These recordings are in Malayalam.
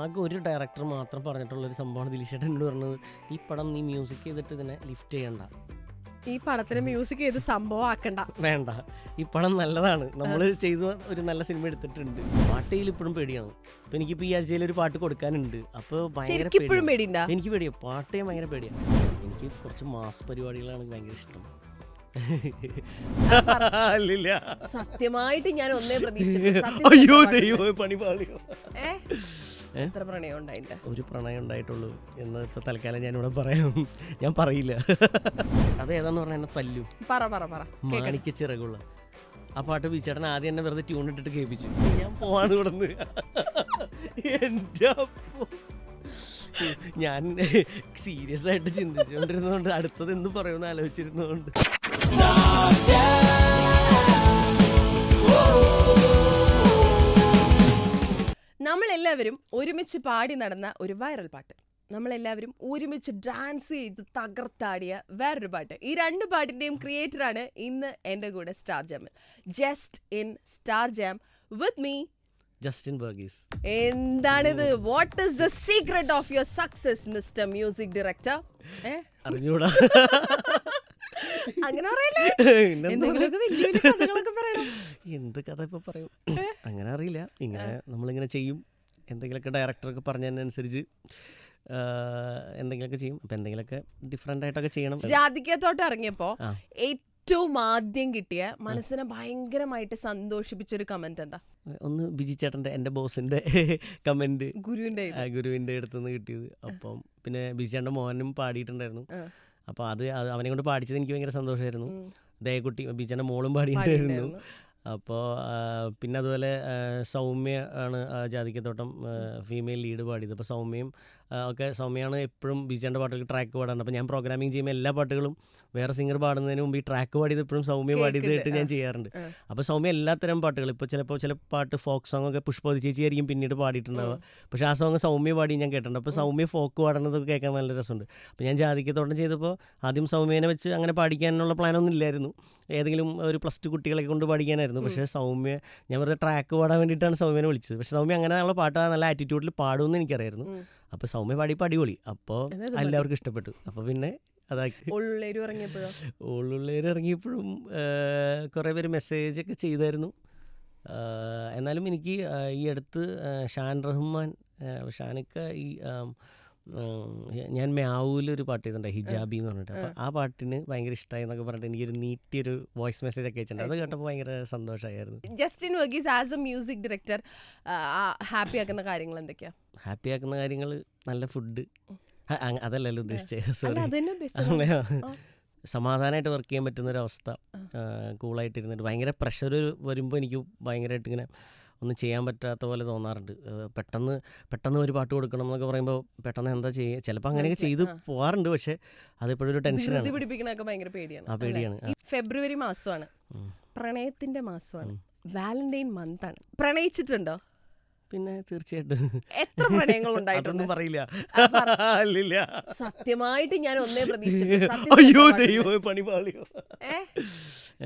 ആകെ ഒരു ഡയറക്ടർ മാത്രം പറഞ്ഞിട്ടുള്ള ഒരു സംഭവമാണ് ദിലീഷേട്ടൻ എന്നോട് പറഞ്ഞത്. ഈ പടം നീ മ്യൂസിക് ചെയ്തിട്ട് ഇതിനെ ലിഫ്റ്റ് ചെയ്യണ്ട. ഈ പടത്തിന് മ്യൂസിക് ചെയ്ത് സംഭവം ആക്കണ്ട വേണ്ട. ഈ പടം നല്ലതാണ്. നമ്മൾ ചെയ്തു ഒരു നല്ല സിനിമ എടുത്തിട്ടുണ്ട്. പാട്ടയിൽ ഇപ്പോഴും പേടിയാണ്. അപ്പൊ എനിക്കിപ്പോ ഈ ആഴ്ചയിൽ ഒരു പാട്ട് കൊടുക്കാനുണ്ട്. അപ്പോൾ ഭയങ്കര. എനിക്ക് പേടിയാ. പാട്ട് ഞാൻ ഭയങ്കര പേടിയാണ് എനിക്ക് കുറച്ച് മാസ് പരിപാടികളാണ് ഭയങ്കര ഇഷ്ടം. സത്യമായിട്ട് ഞാൻ ഒന്നേ പ്രതീക്ഷിച്ചു അയ്യോ. ദൈവം പണി പാളിയോ? എത്ര പ്രണയം ഉണ്ടായിട്ടുണ്ട്? ഒരു പ്രണയം ഉണ്ടായിട്ടുള്ളൂ എന്ന് ഇപ്പൊ തൽക്കാലം ഞാനിവിടെ പറയാം. ഞാൻ പറയില്ല. അത് ഏതാന്ന് പറഞ്ഞാൽ എന്നെ തല്ലും. പറ പറ പറ. മാണിക്ക ചിറകുള്ള. ആ പാട്ട് ബീച്ചേട്ടൻ ആദ്യം എന്നെ വെറുതെ ട്യൂൺ ഇട്ടിട്ട് കേൾപ്പിച്ചു. ഞാൻ പോവാണ് ഇവിടെ നിന്ന് എന്റെ ഞാൻ സീരിയസ് ആയിട്ട് ചിന്തിച്ചുകൊണ്ടിരുന്നതുകൊണ്ട് അടുത്തത് എന്ത് പറയുമെന്ന് ആലോചിച്ചിരുന്നതുകൊണ്ട്. നമ്മളെല്ലാവരും ഒരുമിച്ച് പാടി നടന്ന ഒരു വൈറൽ പാട്ട്. നമ്മളെല്ലാവരും ഒരുമിച്ച് ഡാൻസ് ചെയ്ത് തകർത്താടിയ വേറൊരു പാട്ട്. ഈ രണ്ട് പാട്ടിന്റെയും ക്രിയേറ്റർ ആണ് ഇന്ന് എന്റെ കൂടെ star ജാമിൽ just in star jam with me Justin Varghese എന്താണിത്? What is the secret of your success mister music director അറിഞ്ഞൂടാ. അങ്ങനെ പറയല്ലേ? എന്ത് കഥ ഇപ്പൊ പറയും? അറിയില്ല. ഇങ്ങനെ നമ്മളിങ്ങനെ ചെയ്യും. എന്തെങ്കിലുമൊക്കെ ഡയറക്ടറൊക്കെ പറഞ്ഞതിനനുസരിച്ച് എന്തെങ്കിലുമൊക്കെ ചെയ്യും. അപ്പം എന്തെങ്കിലുമൊക്കെ ഡിഫറെന്റ് ആയിട്ടൊക്കെ ചെയ്യണം. ജാതിക്കത്തോട്ട് ഇറങ്ങിയപ്പോൾ. ഏറ്റവും ആദ്യം കിട്ടിയ മനസ്സിനെ ഭയങ്കരമായിട്ട് സന്തോഷിപ്പിച്ച ഒരു കമന്റ് എന്താ ഒന്ന് ബിജി ചേട്ടന്റെ എന്റെ ബോസിന്റെ കമന്റ് ഗുരുവിന്റെ ആ ഗുരുവിന്റെ അടുത്ത് നിന്ന് കിട്ടിയത്. അപ്പം പിന്നെ ബിജി ചേട്ടന്റെ മോനും പാടിയിട്ടുണ്ടായിരുന്നു. അപ്പോൾ അത് അവനെ കൊണ്ട് പാടിച്ചത് എനിക്ക് ഭയങ്കര സന്തോഷമായിരുന്നു. ദയക്കുട്ടി ബിജേന്റെ മോളും പാടിയിട്ടുണ്ടായിരുന്നു. അപ്പോൾ പിന്നെ അതുപോലെ സൗമ്യ ആണ് ജാതിക്കത്തോട്ടം ഫീമെയിൽ ലീഡ് പാടിയത്. അപ്പോൾ സൗമ്യയും ഒക്കെ സൗമ്യയാണ് എപ്പോഴും ബിജേന്റെ പാട്ടുകൾ ട്രാക്ക് പാടാറുണ്ട്. അപ്പോൾ ഞാൻ പ്രോഗ്രാമിംഗ് ചെയ്യുമ്പോൾ എല്ലാ പാട്ടുകളും വേറെ സിംഗർ പാടുന്നതിന് മുമ്പ് ഈ ട്രാക്ക് പാടിയത് എപ്പോഴും സൗമ്യ പാടിയത് കേൾക്കുന്നുണ്ട്. ഞാൻ ചെയ്യാറുണ്ട്. അപ്പോൾ സൗമ്യ എല്ലാത്തരം പാട്ടുകൾ ഇപ്പോൾ ചിലപ്പോൾ ചില പാട്ട് ഫോക്ക് സോങ് ഒക്കെ പുഷ്പതി ചേച്ചി ആയിരിക്കും പിന്നീട് പാടിയിട്ടുണ്ടാവുക. പക്ഷേ ആ സോങ് സൗമ്യ പാടി ഞാൻ കേട്ടിട്ടുണ്ട്. അപ്പോൾ സൗമ്യ ഫോക്ക് പാടുന്നതൊക്കെ കേൾക്കാൻ നല്ല രസമുണ്ട്. അപ്പോൾ ഞാൻ ജാതിക്കത്തോട്ടം ചെയ്തപ്പോൾ ആദ്യം സൗമ്യനെ വെച്ച് അങ്ങനെ പാടിക്കാനുള്ള പ്ലാനൊന്നും ഇല്ലായിരുന്നു. ഏതെങ്കിലും ഒരു പ്ലസ് ടു കുട്ടികളെ കൊണ്ട് പാടിക്കാനായിരുന്നു. പക്ഷേ സൗമ്യ ഞാൻ വെറുതെ ട്രാക്ക് പാടാൻ വേണ്ടിയിട്ടാണ് സൗമ്യനെ വിളിച്ചത്. പക്ഷേ സൗമ്യ അങ്ങനെ നല്ല പാട്ട് നല്ല ആറ്റിറ്റ്യൂഡിൽ പാടുമെന്ന് എനിക്കറിയായിരുന്നു. അപ്പോൾ സൗമ്യ പാടിയപ്പോൾ അടിപൊളി. അപ്പോൾ എല്ലാവർക്കും ഇഷ്ടപ്പെട്ടു. അപ്പോൾ പിന്നെ അതാക്കി. ഉള്ളേര് ഇറങ്ങിയപ്പോഴോ? കുറേ പേര് മെസ്സേജ് ഒക്കെ ചെയ്തായിരുന്നു. എന്നാലും എനിക്ക് ഈ അടുത്ത് ഷാൻ റഹ്മാൻ ഷാനൊക്കെ ഈ ഞാൻ മ്യാവൂലൊരു പാട്ട് ചെയ്തിട്ടുണ്ട് ഹിജാബി എന്ന് പറഞ്ഞിട്ട്. അപ്പോൾ ആ. പാട്ടിന് ഭയങ്കര ഇഷ്ടമായി എന്നൊക്കെ പറഞ്ഞിട്ട് എനിക്കൊരു നീട്ടിയൊരു വോയിസ് മെസ്സേജ് ഒക്കെ അയച്ചിട്ടുണ്ട് അത് കേട്ടപ്പോൾ ഭയങ്കര സന്തോഷമായിരുന്നു. Justin Varghese as a music director happy ആക്കുന്ന കാര്യങ്ങൾ എന്തൊക്കെയാ? ഹാപ്പി ആക്കുന്ന കാര്യങ്ങൾ നല്ല ഫുഡ്. അതല്ലല്ലോ ഉദ്ദേശിച്ചത്. സോറി സമാധാനമായിട്ട് വർക്ക് ചെയ്യാൻ പറ്റുന്ന ഒരു അവസ്ഥ. കൂളായിട്ടിരുന്നിട്ട് ഭയങ്കര പ്രഷർ വരുമ്പോൾ എനിക്ക് ഭയങ്കരമായിട്ട് ഇങ്ങനെ ഒന്നും ചെയ്യാൻ പറ്റാത്ത പോലെ തോന്നാറുണ്ട്. പെട്ടെന്ന് പെട്ടെന്ന് ഒരു പാട്ട് കൊടുക്കണം എന്നൊക്കെ പറയുമ്പോൾ പെട്ടെന്ന് എന്താ ചെയ്യുക ചിലപ്പോൾ അങ്ങനെയൊക്കെ ചെയ്ത് പോകാറുണ്ട് പക്ഷേ അതിപ്പോഴൊരു ഒരു ടെൻഷനാണ്. പിടിപ്പിക്കണൊക്കെ ഭയങ്കര പേടിയാണ്. ആ പേടിയാണ്. ഫെബ്രുവരി മാസമാണ്. പ്രണയത്തിന്റെ മാസമാണ്. വാലന്റൈൻ മന്ത് ആണ് പ്രണയിച്ചിട്ടുണ്ടോ? പിന്നെ തീർച്ചയായിട്ടും. എത്ര പ്രണയങ്ങൾ ഉണ്ടായിട്ടുണ്ട്? അതൊന്നും പറയില്ല. സത്യമായിട്ട് ഞാൻ ഒന്നേ പ്രതീക്ഷിച്ചു അയ്യോ ദൈവമേ പണിപാളിയോ?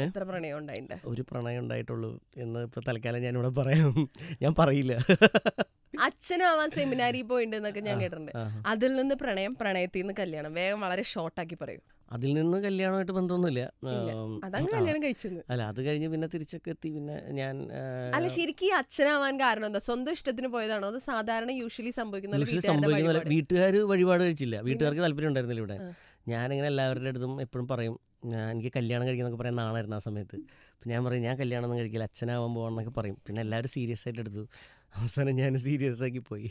എത്ര പ്രണയം ഉണ്ടായിട്ടുണ്ട്? ഒരു പ്രണയം ഉണ്ടായിട്ടുള്ളൂ എന്ന് ഇപ്പൊ തൽക്കാലം ഞാൻ ഇവിടെ പറയാം. ഞാൻ പറയില്ല. അച്ഛനും ആവാൻ സെമിനാരി പോയിട്ടുണ്ട് എന്നൊക്കെ ഞാൻ കേട്ടിട്ടുണ്ട്. അതിൽ നിന്ന് പ്രണയം പ്രണയത്തിൽ നിന്ന് കല്യാണം വേഗം വളരെ ഷോർട്ടാക്കി പറയൂ. അതിൽ നിന്ന് കല്യാണമായിട്ട് ബന്ധമൊന്നുമില്ല. അല്ല അത് കഴിഞ്ഞ് പിന്നെ തിരിച്ചൊക്കെ എത്തി. പിന്നെ ഞാൻ അല്ല ശരിക്കും ഈ അച്ഛനാവാൻ കാരണം എന്താ? സ്വന്തം ഇഷ്ടത്തിന് പോയതാണോ? അത് സാധാരണ യൂഷ്വലി സംഭവിക്കുന്ന യൂഷ്വലി സംഭവിക്കുന്ന വീട്ടുകാർ വഴിപാട്? കഴിച്ചില്ല. വീട്ടുകാർക്ക് താല്പര്യം ഉണ്ടായിരുന്നില്ല ഇവിടെ. ഞാനിങ്ങനെ എല്ലാവരുടെ അടുത്തും എപ്പോഴും പറയും ഞാൻ എനിക്ക് കല്യാണം കഴിക്കുന്നൊക്കെ പറയാൻ നാളായിരുന്നു ആ സമയത്ത്. അപ്പം ഞാൻ പറയും ഞാൻ കല്യാണം ഒന്നും കഴിക്കില്ല അച്ഛനാവാൻ പോകണമെന്നൊക്കെ പറയും. പിന്നെ എല്ലാവരും സീരിയസ് ആയിട്ട് എടുത്തു. അവസാനം ഞാൻ സീരിയസ് ആക്കി പോയി.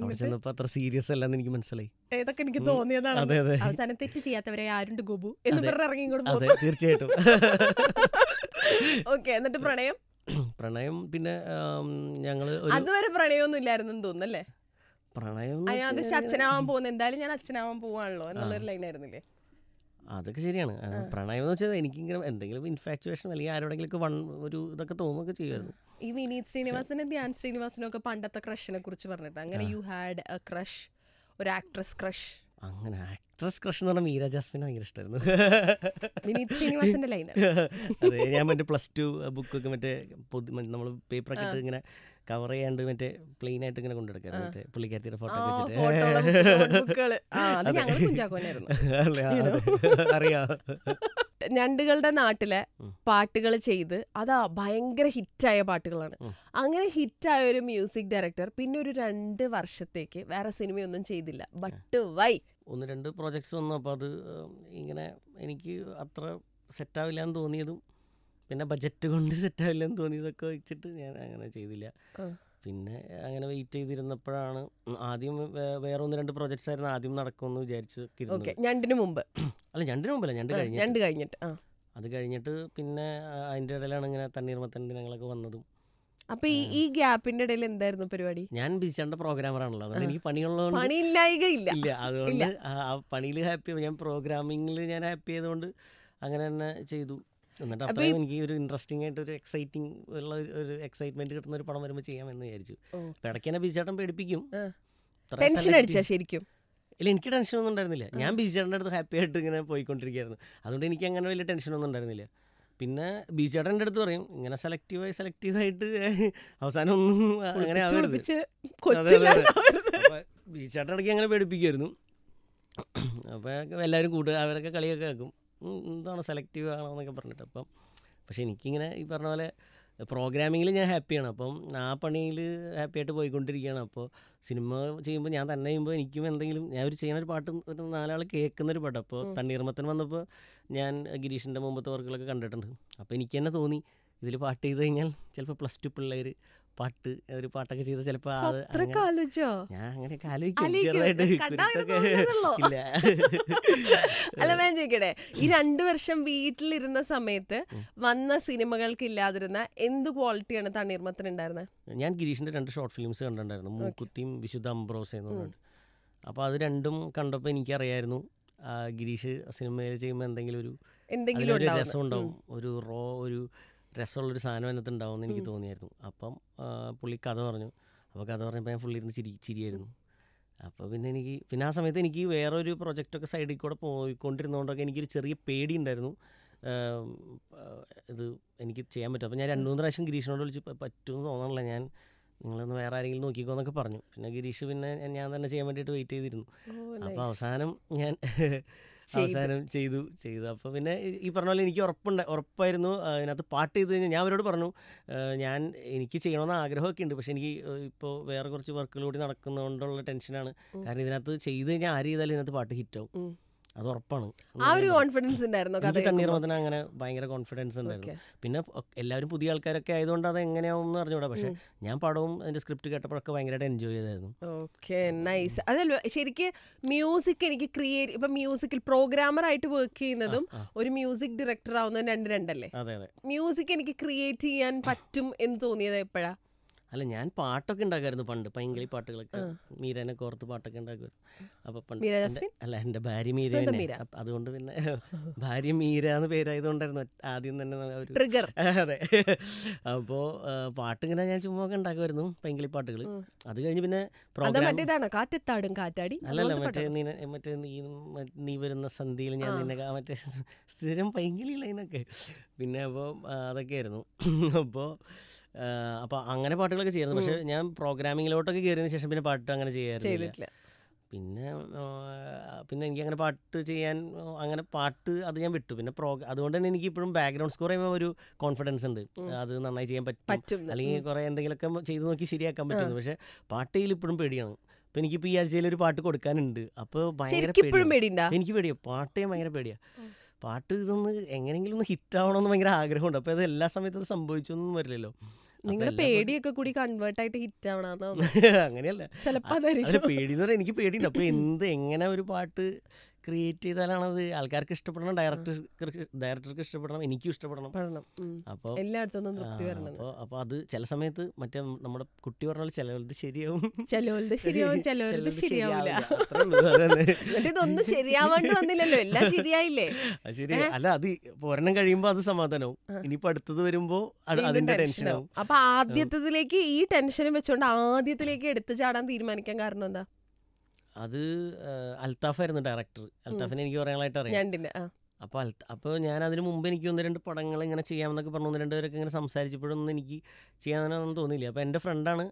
അവിടെ ചെന്നപ്പോൾ അത്ര സീരിയസ് അല്ലെന്ന് എനിക്ക് മനസ്സിലായി. ഏതൊക്കെ എനിക്ക്. തോന്നിയതാണ്? അതെ അതെ. അവസാനം തെറ്റ് ചെയ്യാത്തവരെ ആരുണ്ട് ഗോപു? എന്ന് അതെ. പറഞ്ഞ് ഇറങ്ങി ഇങ്ങോട്ട് അതെ തീർച്ചയായിട്ടും. ഓക്കെ എന്നിട്ട് പ്രണയം? പ്രണയം പിന്നെ ഞങ്ങൾ ഒരു അതുവരെ പ്രണയമൊന്നും ഇല്ലായിരുന്നു തോന്നുന്നല്ലേ? പ്രണയം അച്ഛനാവാൻ പോകുന്നു എന്തായാലും ഞാൻ അച്ഛനാവാൻ പോവാണല്ലോ എന്നുള്ളൊരു ലൈൻ ആയിരുന്നില്ലേ? അതൊക്കെ ശരിയാണ്. പ്രണയം എന്ന് വെച്ചാൽ എനിക്കിങ്ങനെ എന്തെങ്കിലും ഇൻഫാക്ച്വേഷൻ അല്ലെങ്കിൽ ആരോടെങ്കിലും വൺ ഒരു ഇതൊക്കെ തോന്നുകയൊക്കെ ചെയ്യുമായിരുന്നു. ഈ വിനീത് ശ്രീനിവാസനും ധ്യാൻ ശ്രീനിവാസനും ഒക്കെ പണ്ടത്തെ ക്രഷിനെ കുറിച്ച് പറഞ്ഞിട്ട് അങ്ങനെ യു ഹാഡ് എ ക്രഷ് ഒരു ആക്ട്രസ് ക്രഷ് അങ്ങനെ ആക്ട്രസ് ക്രഷ് എന്ന് പറഞ്ഞാൽ മീര ജാസ്മിനെ ഭയങ്കര ഇഷ്ടമായിരുന്നു വിനീത് ശ്രീനിവാസന്റെ ലൈൻ അതെ ഞാൻ മറ്റേ പ്ലസ് ടു ബുക്കൊക്കെ മറ്റേ നമ്മൾ പേപ്പറൊക്കെ ഇട്ട് ഇങ്ങനെ കവർ ചെയ്യാണ്ട് മറ്റേ പ്ലെയിൻ ആയിട്ട് ഇങ്ങനെ കൊണ്ടെടുക്കാറ് മറ്റേ പുള്ളിക്കാരത്തിയുടെ ഫോട്ടോ വെച്ചിട്ട്. അറിയാ. ഞണ്ടുകളുടെ നാട്ടിലെ പാട്ടുകൾ ചെയ്ത് അതാ ഭയങ്കര ഹിറ്റായ പാട്ടുകളാണ്. അങ്ങനെ ഹിറ്റായ ഒരു മ്യൂസിക് ഡയറക്ടർ പിന്നെ ഒരു രണ്ട് വർഷത്തേക്ക് വേറെ സിനിമയൊന്നും ചെയ്തില്ല. ബട്ട് വൈ ഒന്ന് രണ്ട് പ്രോജക്ട്സ് വന്നു. അപ്പോൾ അത് ഇങ്ങനെ എനിക്ക് അത്ര സെറ്റാവില്ല എന്ന് തോന്നിയതും പിന്നെ ബഡ്ജറ്റ് കൊണ്ട് സെറ്റാവില്ലെന്ന് തോന്നിയതൊക്കെ വെച്ചിട്ട് ഞാൻ അങ്ങനെ ചെയ്തില്ല. പിന്നെ അങ്ങനെ വെയിറ്റ് ചെയ്തിരുന്നപ്പോഴാണ് ആദ്യം വേറെ ഒന്ന് രണ്ട് പ്രോജക്ട്സ് ആയിരുന്നു ആദ്യം നടക്കുമെന്ന് വിചാരിച്ച് ഞണ്ടിന് മുമ്പ്. അല്ല ഞണ്ടിന് മുമ്പല്ല ഞണ്ട് കഴിഞ്ഞു കഴിഞ്ഞിട്ട്. ഞണ്ട് കഴിഞ്ഞിട്ട്. അത് കഴിഞ്ഞിട്ട് പിന്നെ അതിന്റെ അതിന്റെ ഇടയിലാണ് ഇങ്ങനെ തണ്ണീർമത്തൻ ദിനങ്ങളൊക്കെ വന്നതും. അപ്പൊ ഈ ഈ ഗ്യാപ്പിന്റെ ഇടയിൽ എന്തായിരുന്നു പരിപാടി? ഞാൻ ബിസിച്ചേണ്ട പ്രോഗ്രാമറാണല്ലോ അതുകൊണ്ട് എനിക്ക് പണിയില്ലായിക ഇല്ല. ഇല്ല. അതുകൊണ്ട് ആ- ആ പണിയിൽ ഹാപ്പി ഞാൻ പ്രോഗ്രാമിങ്ങിൽ ഞാൻ ഹാപ്പി ആയതുകൊണ്ട് അങ്ങനെ തന്നെ ചെയ്തു. എന്നിട്ട് അപ്പൊ അത്രയും എനിക്ക് ഒരു ഇൻട്രസ്റ്റിംഗ് ആയിട്ട് ഒരു എക്സൈറ്റിംഗ് ഉള്ള ഒരു- എക്സൈറ്റ്മെന്റ് കിട്ടുന്ന ഒരു പടം വരുമ്പോൾ ചെയ്യാമെന്ന് വിചാരിച്ചു. ഇടയ്ക്കെന്നെ ബിജേട്ടൻ പേടിപ്പിക്കും. ടെൻഷൻ അടിച്ചാ ശരിക്കും. ഇല്ല എനിക്ക് ടെൻഷനൊന്നും ഉണ്ടായിരുന്നില്ല. ഞാൻ ബിജേട്ടന്റെ അടുത്ത് ഹാപ്പി ആയിട്ട് ഇങ്ങനെ പോയിക്കൊണ്ടിരിക്കുകയായിരുന്നു. അതുകൊണ്ട് എനിക്ക് അങ്ങനെ വലിയ ടെൻഷനൊന്നും ഉണ്ടായിരുന്നില്ല. പിന്നെ ബിജേട്ടന്റെ അടുത്ത് പറയും ഇങ്ങനെ സെലക്റ്റീവായി സെലക്റ്റീവായിട്ട് അവസാനം ഒന്നും അങ്ങനെ അപ്പോൾ ബീച്ചാട്ടൻ ഇടയ്ക്ക് അങ്ങനെ പേടിപ്പിക്കുമായിരുന്നു അപ്പോൾ എല്ലാവരും കൂട്ടുക അവരൊക്കെ കളിയൊക്കെ ഉം, എന്താണ് സെലക്റ്റീവ് ആണോ എന്നൊക്കെ പറഞ്ഞിട്ട് അപ്പം പക്ഷേ എനിക്കിങ്ങനെ ഈ പറഞ്ഞ പോലെ പ്രോഗ്രാമിങ്ങിൽ ഞാൻ ഹാപ്പിയാണ് അപ്പം ആ പണിയിൽ ഹാപ്പി ആയിട്ട് പോയിക്കൊണ്ടിരിക്കുകയാണ്. അപ്പോൾ സിനിമ ചെയ്യുമ്പോൾ ഞാൻ തന്നെ ചെയ്യുമ്പോൾ എനിക്കും എന്തെങ്കിലും ഞാൻ ഒരു ചെയ്യുന്ന ഒരു പാട്ട് ഒരു നാലാൾ കേൾക്കുന്ന ഒരു പാട്ട് അപ്പോൾ തണ്ണീർമത്തൻ വന്നപ്പോൾ ഞാൻ ഗിരീഷിന്റെ മുമ്പത്തെ വർക്കുകളൊക്കെ കണ്ടിട്ടുണ്ട്. അപ്പോൾ എനിക്ക് തന്നെ തോന്നി ഇതിൽ പാട്ട് ചെയ്ത് കഴിഞ്ഞാൽ ചിലപ്പോൾ പ്ലസ് ടു പിള്ളേർ പാട്ട് ഒരു പാട്ടൊക്കെ ചെയ്ത ചിലപ്പോ ഞാൻ അങ്ങനെയൊക്കെ അല്ല ഞാൻ ചോദിക്കട്ടെ? ഈ രണ്ടു വർഷം വീട്ടിലിരുന്ന സമയത്ത് വന്ന സിനിമകൾക്ക് ഇല്ലാതിരുന്ന എന്ത് ക്വാളിറ്റിയാണ് തണ്ണീർമത്തിന് ഉണ്ടായിരുന്നത് ഞാൻ ഗിരീഷിന്റെ രണ്ട് ഷോർട്ട് ഫിലിംസ് കണ്ടിട്ടുണ്ടായിരുന്നു. മൂക്കുത്തിയും വിശുദ്ധ അംബ്രോസ് എന്ന് പറഞ്ഞിട്ട്. അപ്പോൾ അത് രണ്ടും കണ്ടപ്പോൾ എനിക്കറിയായിരുന്നു ഗിരീഷ് സിനിമയിൽ ചെയ്യുമ്പോൾ എന്തെങ്കിലും ഒരു എന്തെങ്കിലും ഒരു രസം ഉണ്ടാവും. ഒരു റോ ഒരു രസമുള്ളൊരു സാധനം അതിനകത്ത് ഉണ്ടാവും എന്ന് എനിക്ക് തോന്നിയായിരുന്നു. അപ്പം പുള്ളി കഥ പറഞ്ഞു. അപ്പോൾ കഥ പറഞ്ഞപ്പോൾ ഞാൻ ഫുള്ളി ഇരുന്ന് ചിരി ചിരിയായിരുന്നു. അപ്പോൾ പിന്നെ എനിക്ക് പിന്നെ ആ സമയത്ത് എനിക്ക് വേറൊരു പ്രൊജക്റ്റൊക്കെ സൈഡിൽ കൂടെ പോയിക്കൊണ്ടിരുന്നതുകൊണ്ടൊക്കെ എനിക്കൊരു ചെറിയ പേടി ഉണ്ടായിരുന്നു ഇത് എനിക്ക് ചെയ്യാൻ പറ്റും. അപ്പോൾ ഞാൻ രണ്ട് മൂന്ന് പ്രാവശ്യം ഗിരീഷിനോട് വിളിച്ച് "പ- പറ്റുമെന്ന് തോന്നണില്ല ഞാൻ നിങ്ങളൊന്ന് വേറെ ആരെങ്കിലും നോക്കിക്കോ എന്നൊക്കെ പറഞ്ഞു. പിന്നെ ഗിരീഷ് പിന്നെ ഞാൻ തന്നെ ചെയ്യാൻ വേണ്ടിയിട്ട് വെയിറ്റ് ചെയ്തിരുന്നു. അപ്പോൾ അവസാനം ഞാൻ. അവസാനം ചെയ്തു ചെയ്തു. അപ്പോൾ പിന്നെ ഈ- പറഞ്ഞ പോലെ എനിക്ക് ഉറപ്പുണ്ട് ഉറപ്പായിരുന്നു. അതിനകത്ത് പാട്ട് ചെയ്ത് കഴിഞ്ഞാൽ ഞാൻ അവരോട് പറഞ്ഞു ഞാൻ എനിക്ക് ചെയ്യണമെന്ന് ആഗ്രഹമൊക്കെ ഉണ്ട്. പക്ഷേ എനിക്ക് ഇപ്പോൾ വേറെ കുറച്ച് വർക്കുകൾ കൂടി നടക്കുന്നതുകൊണ്ടുള്ള ടെൻഷനാണ് കാരണം ഇതിനകത്ത് ചെയ്ത് കഴിഞ്ഞാൽ ആര് ചെയ്താലും ഇതിനകത്ത് പാട്ട് ഹിറ്റാവും. അത് ഉറപ്പാണ് ആ ഒരു കോൺഫിഡൻസ് ഉണ്ടായിരുന്നു എനിക്ക് അങ്ങനെ ഭയങ്കര കോൺഫിഡൻസ് ഉണ്ടായിരുന്നു. പിന്നെ എല്ലാവരും പുതിയ ആൾക്കാരൊക്കെ ആയതുകൊണ്ട് അത് എങ്ങനെയാവും എന്ന് അറിഞ്ഞൂടാ. പക്ഷെ ഞാൻ പടവും അതിന്റെ സ്ക്രിപ്റ്റ് കേട്ടപ്പോഴൊക്കെ ഭയങ്കരമായിട്ട് എൻജോയ് ചെയ്തായിരുന്നു. ഓക്കെ നൈസ് അതല്ല ശരിക്ക് മ്യൂസിക് എനിക്ക് ക്രിയേറ്റ് ഇപ്പൊ മ്യൂസിക്കിൽ പ്രോഗ്രാമർ ആയിട്ട് വർക്ക് ചെയ്യുന്നതും ഒരു മ്യൂസിക് ഡയറക്ടർ ആവുന്നതും രണ്ട് രണ്ടല്ലേ? അതെ അതെ. മ്യൂസിക് എനിക്ക് ക്രിയേറ്റ് ചെയ്യാൻ പറ്റും എന്ന് തോന്നിയത് എപ്പോഴാ? അല്ല ഞാൻ പാട്ടൊക്കെ ഉണ്ടാക്കായിരുന്നു പണ്ട്. പൈങ്കിളി പാട്ടുകളൊക്കെ. മീരനെ കോർത്ത് പാട്ടൊക്കെ ഉണ്ടാക്കുമായിരുന്നു. അപ്പൊ പണ്ട് അല്ല എന്റെ ഭാര്യ മീര അതുകൊണ്ട് പിന്നെ ഭാര്യ മീര എന്ന് പേരായതുകൊണ്ടായിരുന്നു ആദ്യം തന്നെ ഒരു ട്രിഗർ അതെ. അപ്പോൾ പാട്ടിങ്ങനെ ഞാൻ ചുമ്മാ ഒക്കെ ഉണ്ടാക്കുമായിരുന്നു പൈങ്കിളി പാട്ടുകൾ. അത് കഴിഞ്ഞ് പിന്നെ പ്രോഗ്രാം കാറ്റത്താടും കാറ്റാടി. അല്ലല്ല മറ്റേ മറ്റേ നീ നീ വരുന്ന സന്ധ്യയിൽ ഞാൻ നിന്നെ മറ്റേ സ്ഥിരം പൈങ്കിളി ലൈനൊക്കെ. പിന്നെ അപ്പോൾ അതൊക്കെയായിരുന്നു. അപ്പോൾ അപ്പോൾ അങ്ങനെ പാട്ടുകളൊക്കെ ചെയ്യായിരുന്നു പക്ഷേ ഞാൻ പ്രോഗ്രാമിങ്ങിലോട്ടൊക്കെ കയറിയതിന് ശേഷം പിന്നെ പാട്ട് അങ്ങനെ ചെയ്യാറില്ല. പിന്നെ പിന്നെ എനിക്ക് അങ്ങനെ പാട്ട് ചെയ്യാൻ അങ്ങനെ പാട്ട് അത് ഞാൻ വിട്ടു. പിന്നെ പ്രോ അതുകൊണ്ട് തന്നെ എനിക്ക് ഇപ്പോഴും ബാക്ക്ഗ്രൗണ്ട് സ്കോർ ചെയ്യുമ്പോൾ ഒരു കോൺഫിഡൻസ് ഉണ്ട്. അത് നന്നായി ചെയ്യാൻ പറ്റും. അല്ലെങ്കിൽ കുറേ എന്തെങ്കിലുമൊക്കെ ചെയ്ത് നോക്കി ശരിയാക്കാൻ പറ്റുന്നു പക്ഷേ പാട്ടിൽ ചെയ്യൽ ഇപ്പോഴും പേടിയാണ്. അപ്പോൾ എനിക്കിപ്പോൾ ഈ ആഴ്ചയിൽ ഒരു പാട്ട് കൊടുക്കാനുണ്ട്. അപ്പോൾ ഭയങ്കര പേടിയാണ്. എനിക്ക് പേടിയാണ് പാട്ട് ചെയ്യാൻ ഭയങ്കര പേടിയാണ് പാട്ട് ഇതൊന്ന് എങ്ങനെയെങ്കിലും ഒന്ന് ഹിറ്റ് ആവണമെന്ന് ഭയങ്കര ആഗ്രഹമുണ്ട്. അപ്പോൾ അത് എല്ലാ സമയത്തും സംഭവിച്ചൊന്നും വരില്ലല്ലോ. നിങ്ങളുടെ പേടിയൊക്കെ കൂടി കൺവേർട്ട് ആയിട്ട് ഹിറ്റ് ആവണമെന്നോ അങ്ങനെയല്ല. ചിലപ്പോ പേടി എന്ന് പറഞ്ഞാൽ എനിക്ക് പേടിയുണ്ട്. അപ്പൊ എന്ത് എങ്ങനെ ഒരു പാട്ട് ക്രിയേറ്റ് ചെയ്താലാണത്. ആൾക്കാർക്ക് ഇഷ്ടപ്പെടണം ഡയറക്ടർ ഡയറക്ടർക്ക് ഇഷ്ടപ്പെടണം എനിക്കും ഇഷ്ടപ്പെടണം. അപ്പോൾ എല്ലായിടത്തും അപ്പോൾ അപ്പോൾ അത് ചില സമയത്ത് മറ്റേ നമ്മുടെ കുട്ടി പറഞ്ഞാൽ പോലെ ചിലവത് ശരിയാവും ശരിയാവും ശരിയാവില്ല. ഇതൊന്നും ശരിയാവാണ്ട് വന്നില്ലല്ലോ. എല്ലാം ശരിയായില്ലേ? അത് ശരി. അല്ല അത് ഒരെണ്ണം കഴിയുമ്പോൾ അത് സമാധാനവും. ഇനിയിപ്പോൾ അടുത്തത് വരുമ്പോൾ വീണ്ടും അതിന്റെ ടെൻഷനാവും. അപ്പൊ ആദ്യത്തിലേക്ക് ഈ ടെൻഷനും വെച്ചോണ്ട് ആദ്യത്തിലേക്ക് എടുത്തു ചാടാൻ തീരുമാനിക്കാൻ കാരണം എന്താ? അത് അൽത്താഫായിരുന്നു ഡയറക്ടർ അൽത്താഫിനെ എനിക്ക് പറയാനായിട്ട് അറിയാം. അപ്പോൾ അൽ അപ്പോൾ ഞാൻ അതിന് മുമ്പ് എനിക്ക് ഒന്ന് രണ്ട് പടങ്ങൾ ഇങ്ങനെ ചെയ്യാമെന്നൊക്കെ പറഞ്ഞു ഒന്ന് രണ്ടുപേരൊക്കെ ഇങ്ങനെ സംസാരിച്ചപ്പോഴൊന്നും എനിക്ക് ചെയ്യാനൊന്നും തോന്നിയില്ല. അപ്പോൾ എന്റെ ഫ്രണ്ടാണ്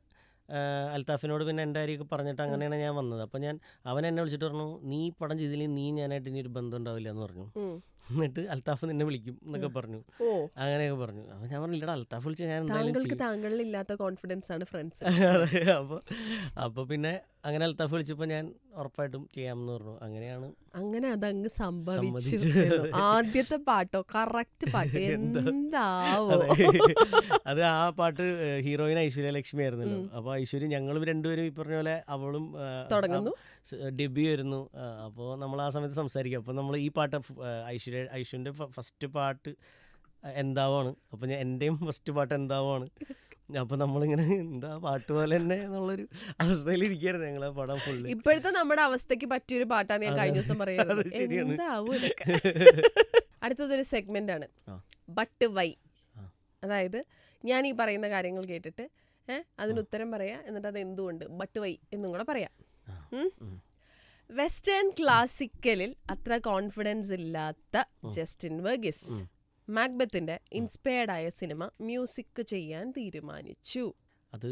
അൽത്താഫിനോട് പിന്നെ എന്റെ കാര്യമൊക്കെ പറഞ്ഞിട്ട് അങ്ങനെയാണ് ഞാൻ വന്നത്. അപ്പോൾ ഞാൻ അവൻ എന്നെ വിളിച്ചിട്ട് പറഞ്ഞു നീ പടം ചെയ്തില്ലെങ്കിൽ നീ ഞാനായിട്ട് ഇനി ഒരു ബന്ധം ഉണ്ടാവില്ല എന്ന് പറഞ്ഞു. എന്നിട്ട് അൽത്താഫ് നിന്നെ വിളിക്കും എന്നൊക്കെ പറഞ്ഞു. അങ്ങനെയൊക്കെ പറഞ്ഞു. അപ്പോൾ ഞാൻ പറഞ്ഞില്ല അൽത്താഫ് വിളിച്ച് ഞാൻ എന്തായാലും താങ്കളിൽ ഇല്ലാത്ത കോൺഫിഡൻസ് ആണ് ഫ്രണ്ട്സ് അതെ അപ്പോൾ അപ്പോൾ പിന്നെ അങ്ങനെ അൽത്താഫ് വിളിച്ചപ്പോൾ ഞാൻ ഉറപ്പായിട്ടും ചെയ്യാമെന്ന് പറഞ്ഞു. അങ്ങനെയാണ് അങ്ങനെ അതങ്ങ് സംഭവിച്ചു ആദ്യത്തെ പാട്ടോ? കറക്റ്റ് പാട്ട്. എന്താ? എന്താവോ? അത്. ആ പാട്ട് ഹീറോയിൻ ഐശ്വര്യ ലക്ഷ്മി ആയിരുന്നല്ലോ. അപ്പൊ അപ്പോൾ ഐശ്വര്യ ഞങ്ങളും രണ്ടുപേരും ഈ പറഞ്ഞ പോലെ അവളും തുടങ്ങുന്നു. ഡെബ്യൂ ആയിരുന്നു. അപ്പോൾ നമ്മൾ ആ സമയത്ത് സംസാരിക്കും. അപ്പോൾ നമ്മൾ ഈ പാട്ട് ഐശ്വര്യ ഐശ്വര്യന്റെ ഫസ്റ്റ് പാട്ട് എന്താവാണ്? അപ്പോൾ ഞാൻ എന്റെയും ഫസ്റ്റ് പാട്ട് എന്താവാണ്? അപ്പോൾ നമ്മളിങ്ങനെ എന്താ പാട്ട് പോലെ തന്നെ എന്നുള്ളൊരു അവസ്ഥയിൽ ഇരിക്കുകയായിരുന്നു ഞങ്ങൾ ആ പടം ഫുള്ള് ഇപ്പോഴത്തെ നമ്മുടെ അവസ്ഥയ്ക്ക് പറ്റിയൊരു പാട്ടാണ് ഞാൻ കഴിഞ്ഞ ദിവസം പറയുന്നത് അടുത്തതൊരു സെഗ്മെന്റ് ആണ്. ബട്ട് വൈ അതായത് ഞാൻ ഈ പറയുന്ന കാര്യങ്ങൾ കേട്ടിട്ട് ഏഹ് അതിന് ഉത്തരം പറയാ എന്നിട്ട് അത് എന്തുകൊണ്ട്? ബട്ട് വൈ എന്നും കൂടെ പറയാം. വെസ്റ്റേൺ ക്ലാസിക്കലിൽ അത്ര കോൺഫിഡൻസ് ഇല്ലാത്ത. ജസ്റ്റിൻ വർഗിസ് മാക്ബത്തിന്റെ ഇൻസ്പയർഡ് ആയ സിനിമ മ്യൂസിക് ചെയ്യാൻ തീരുമാനിച്ചു. അത്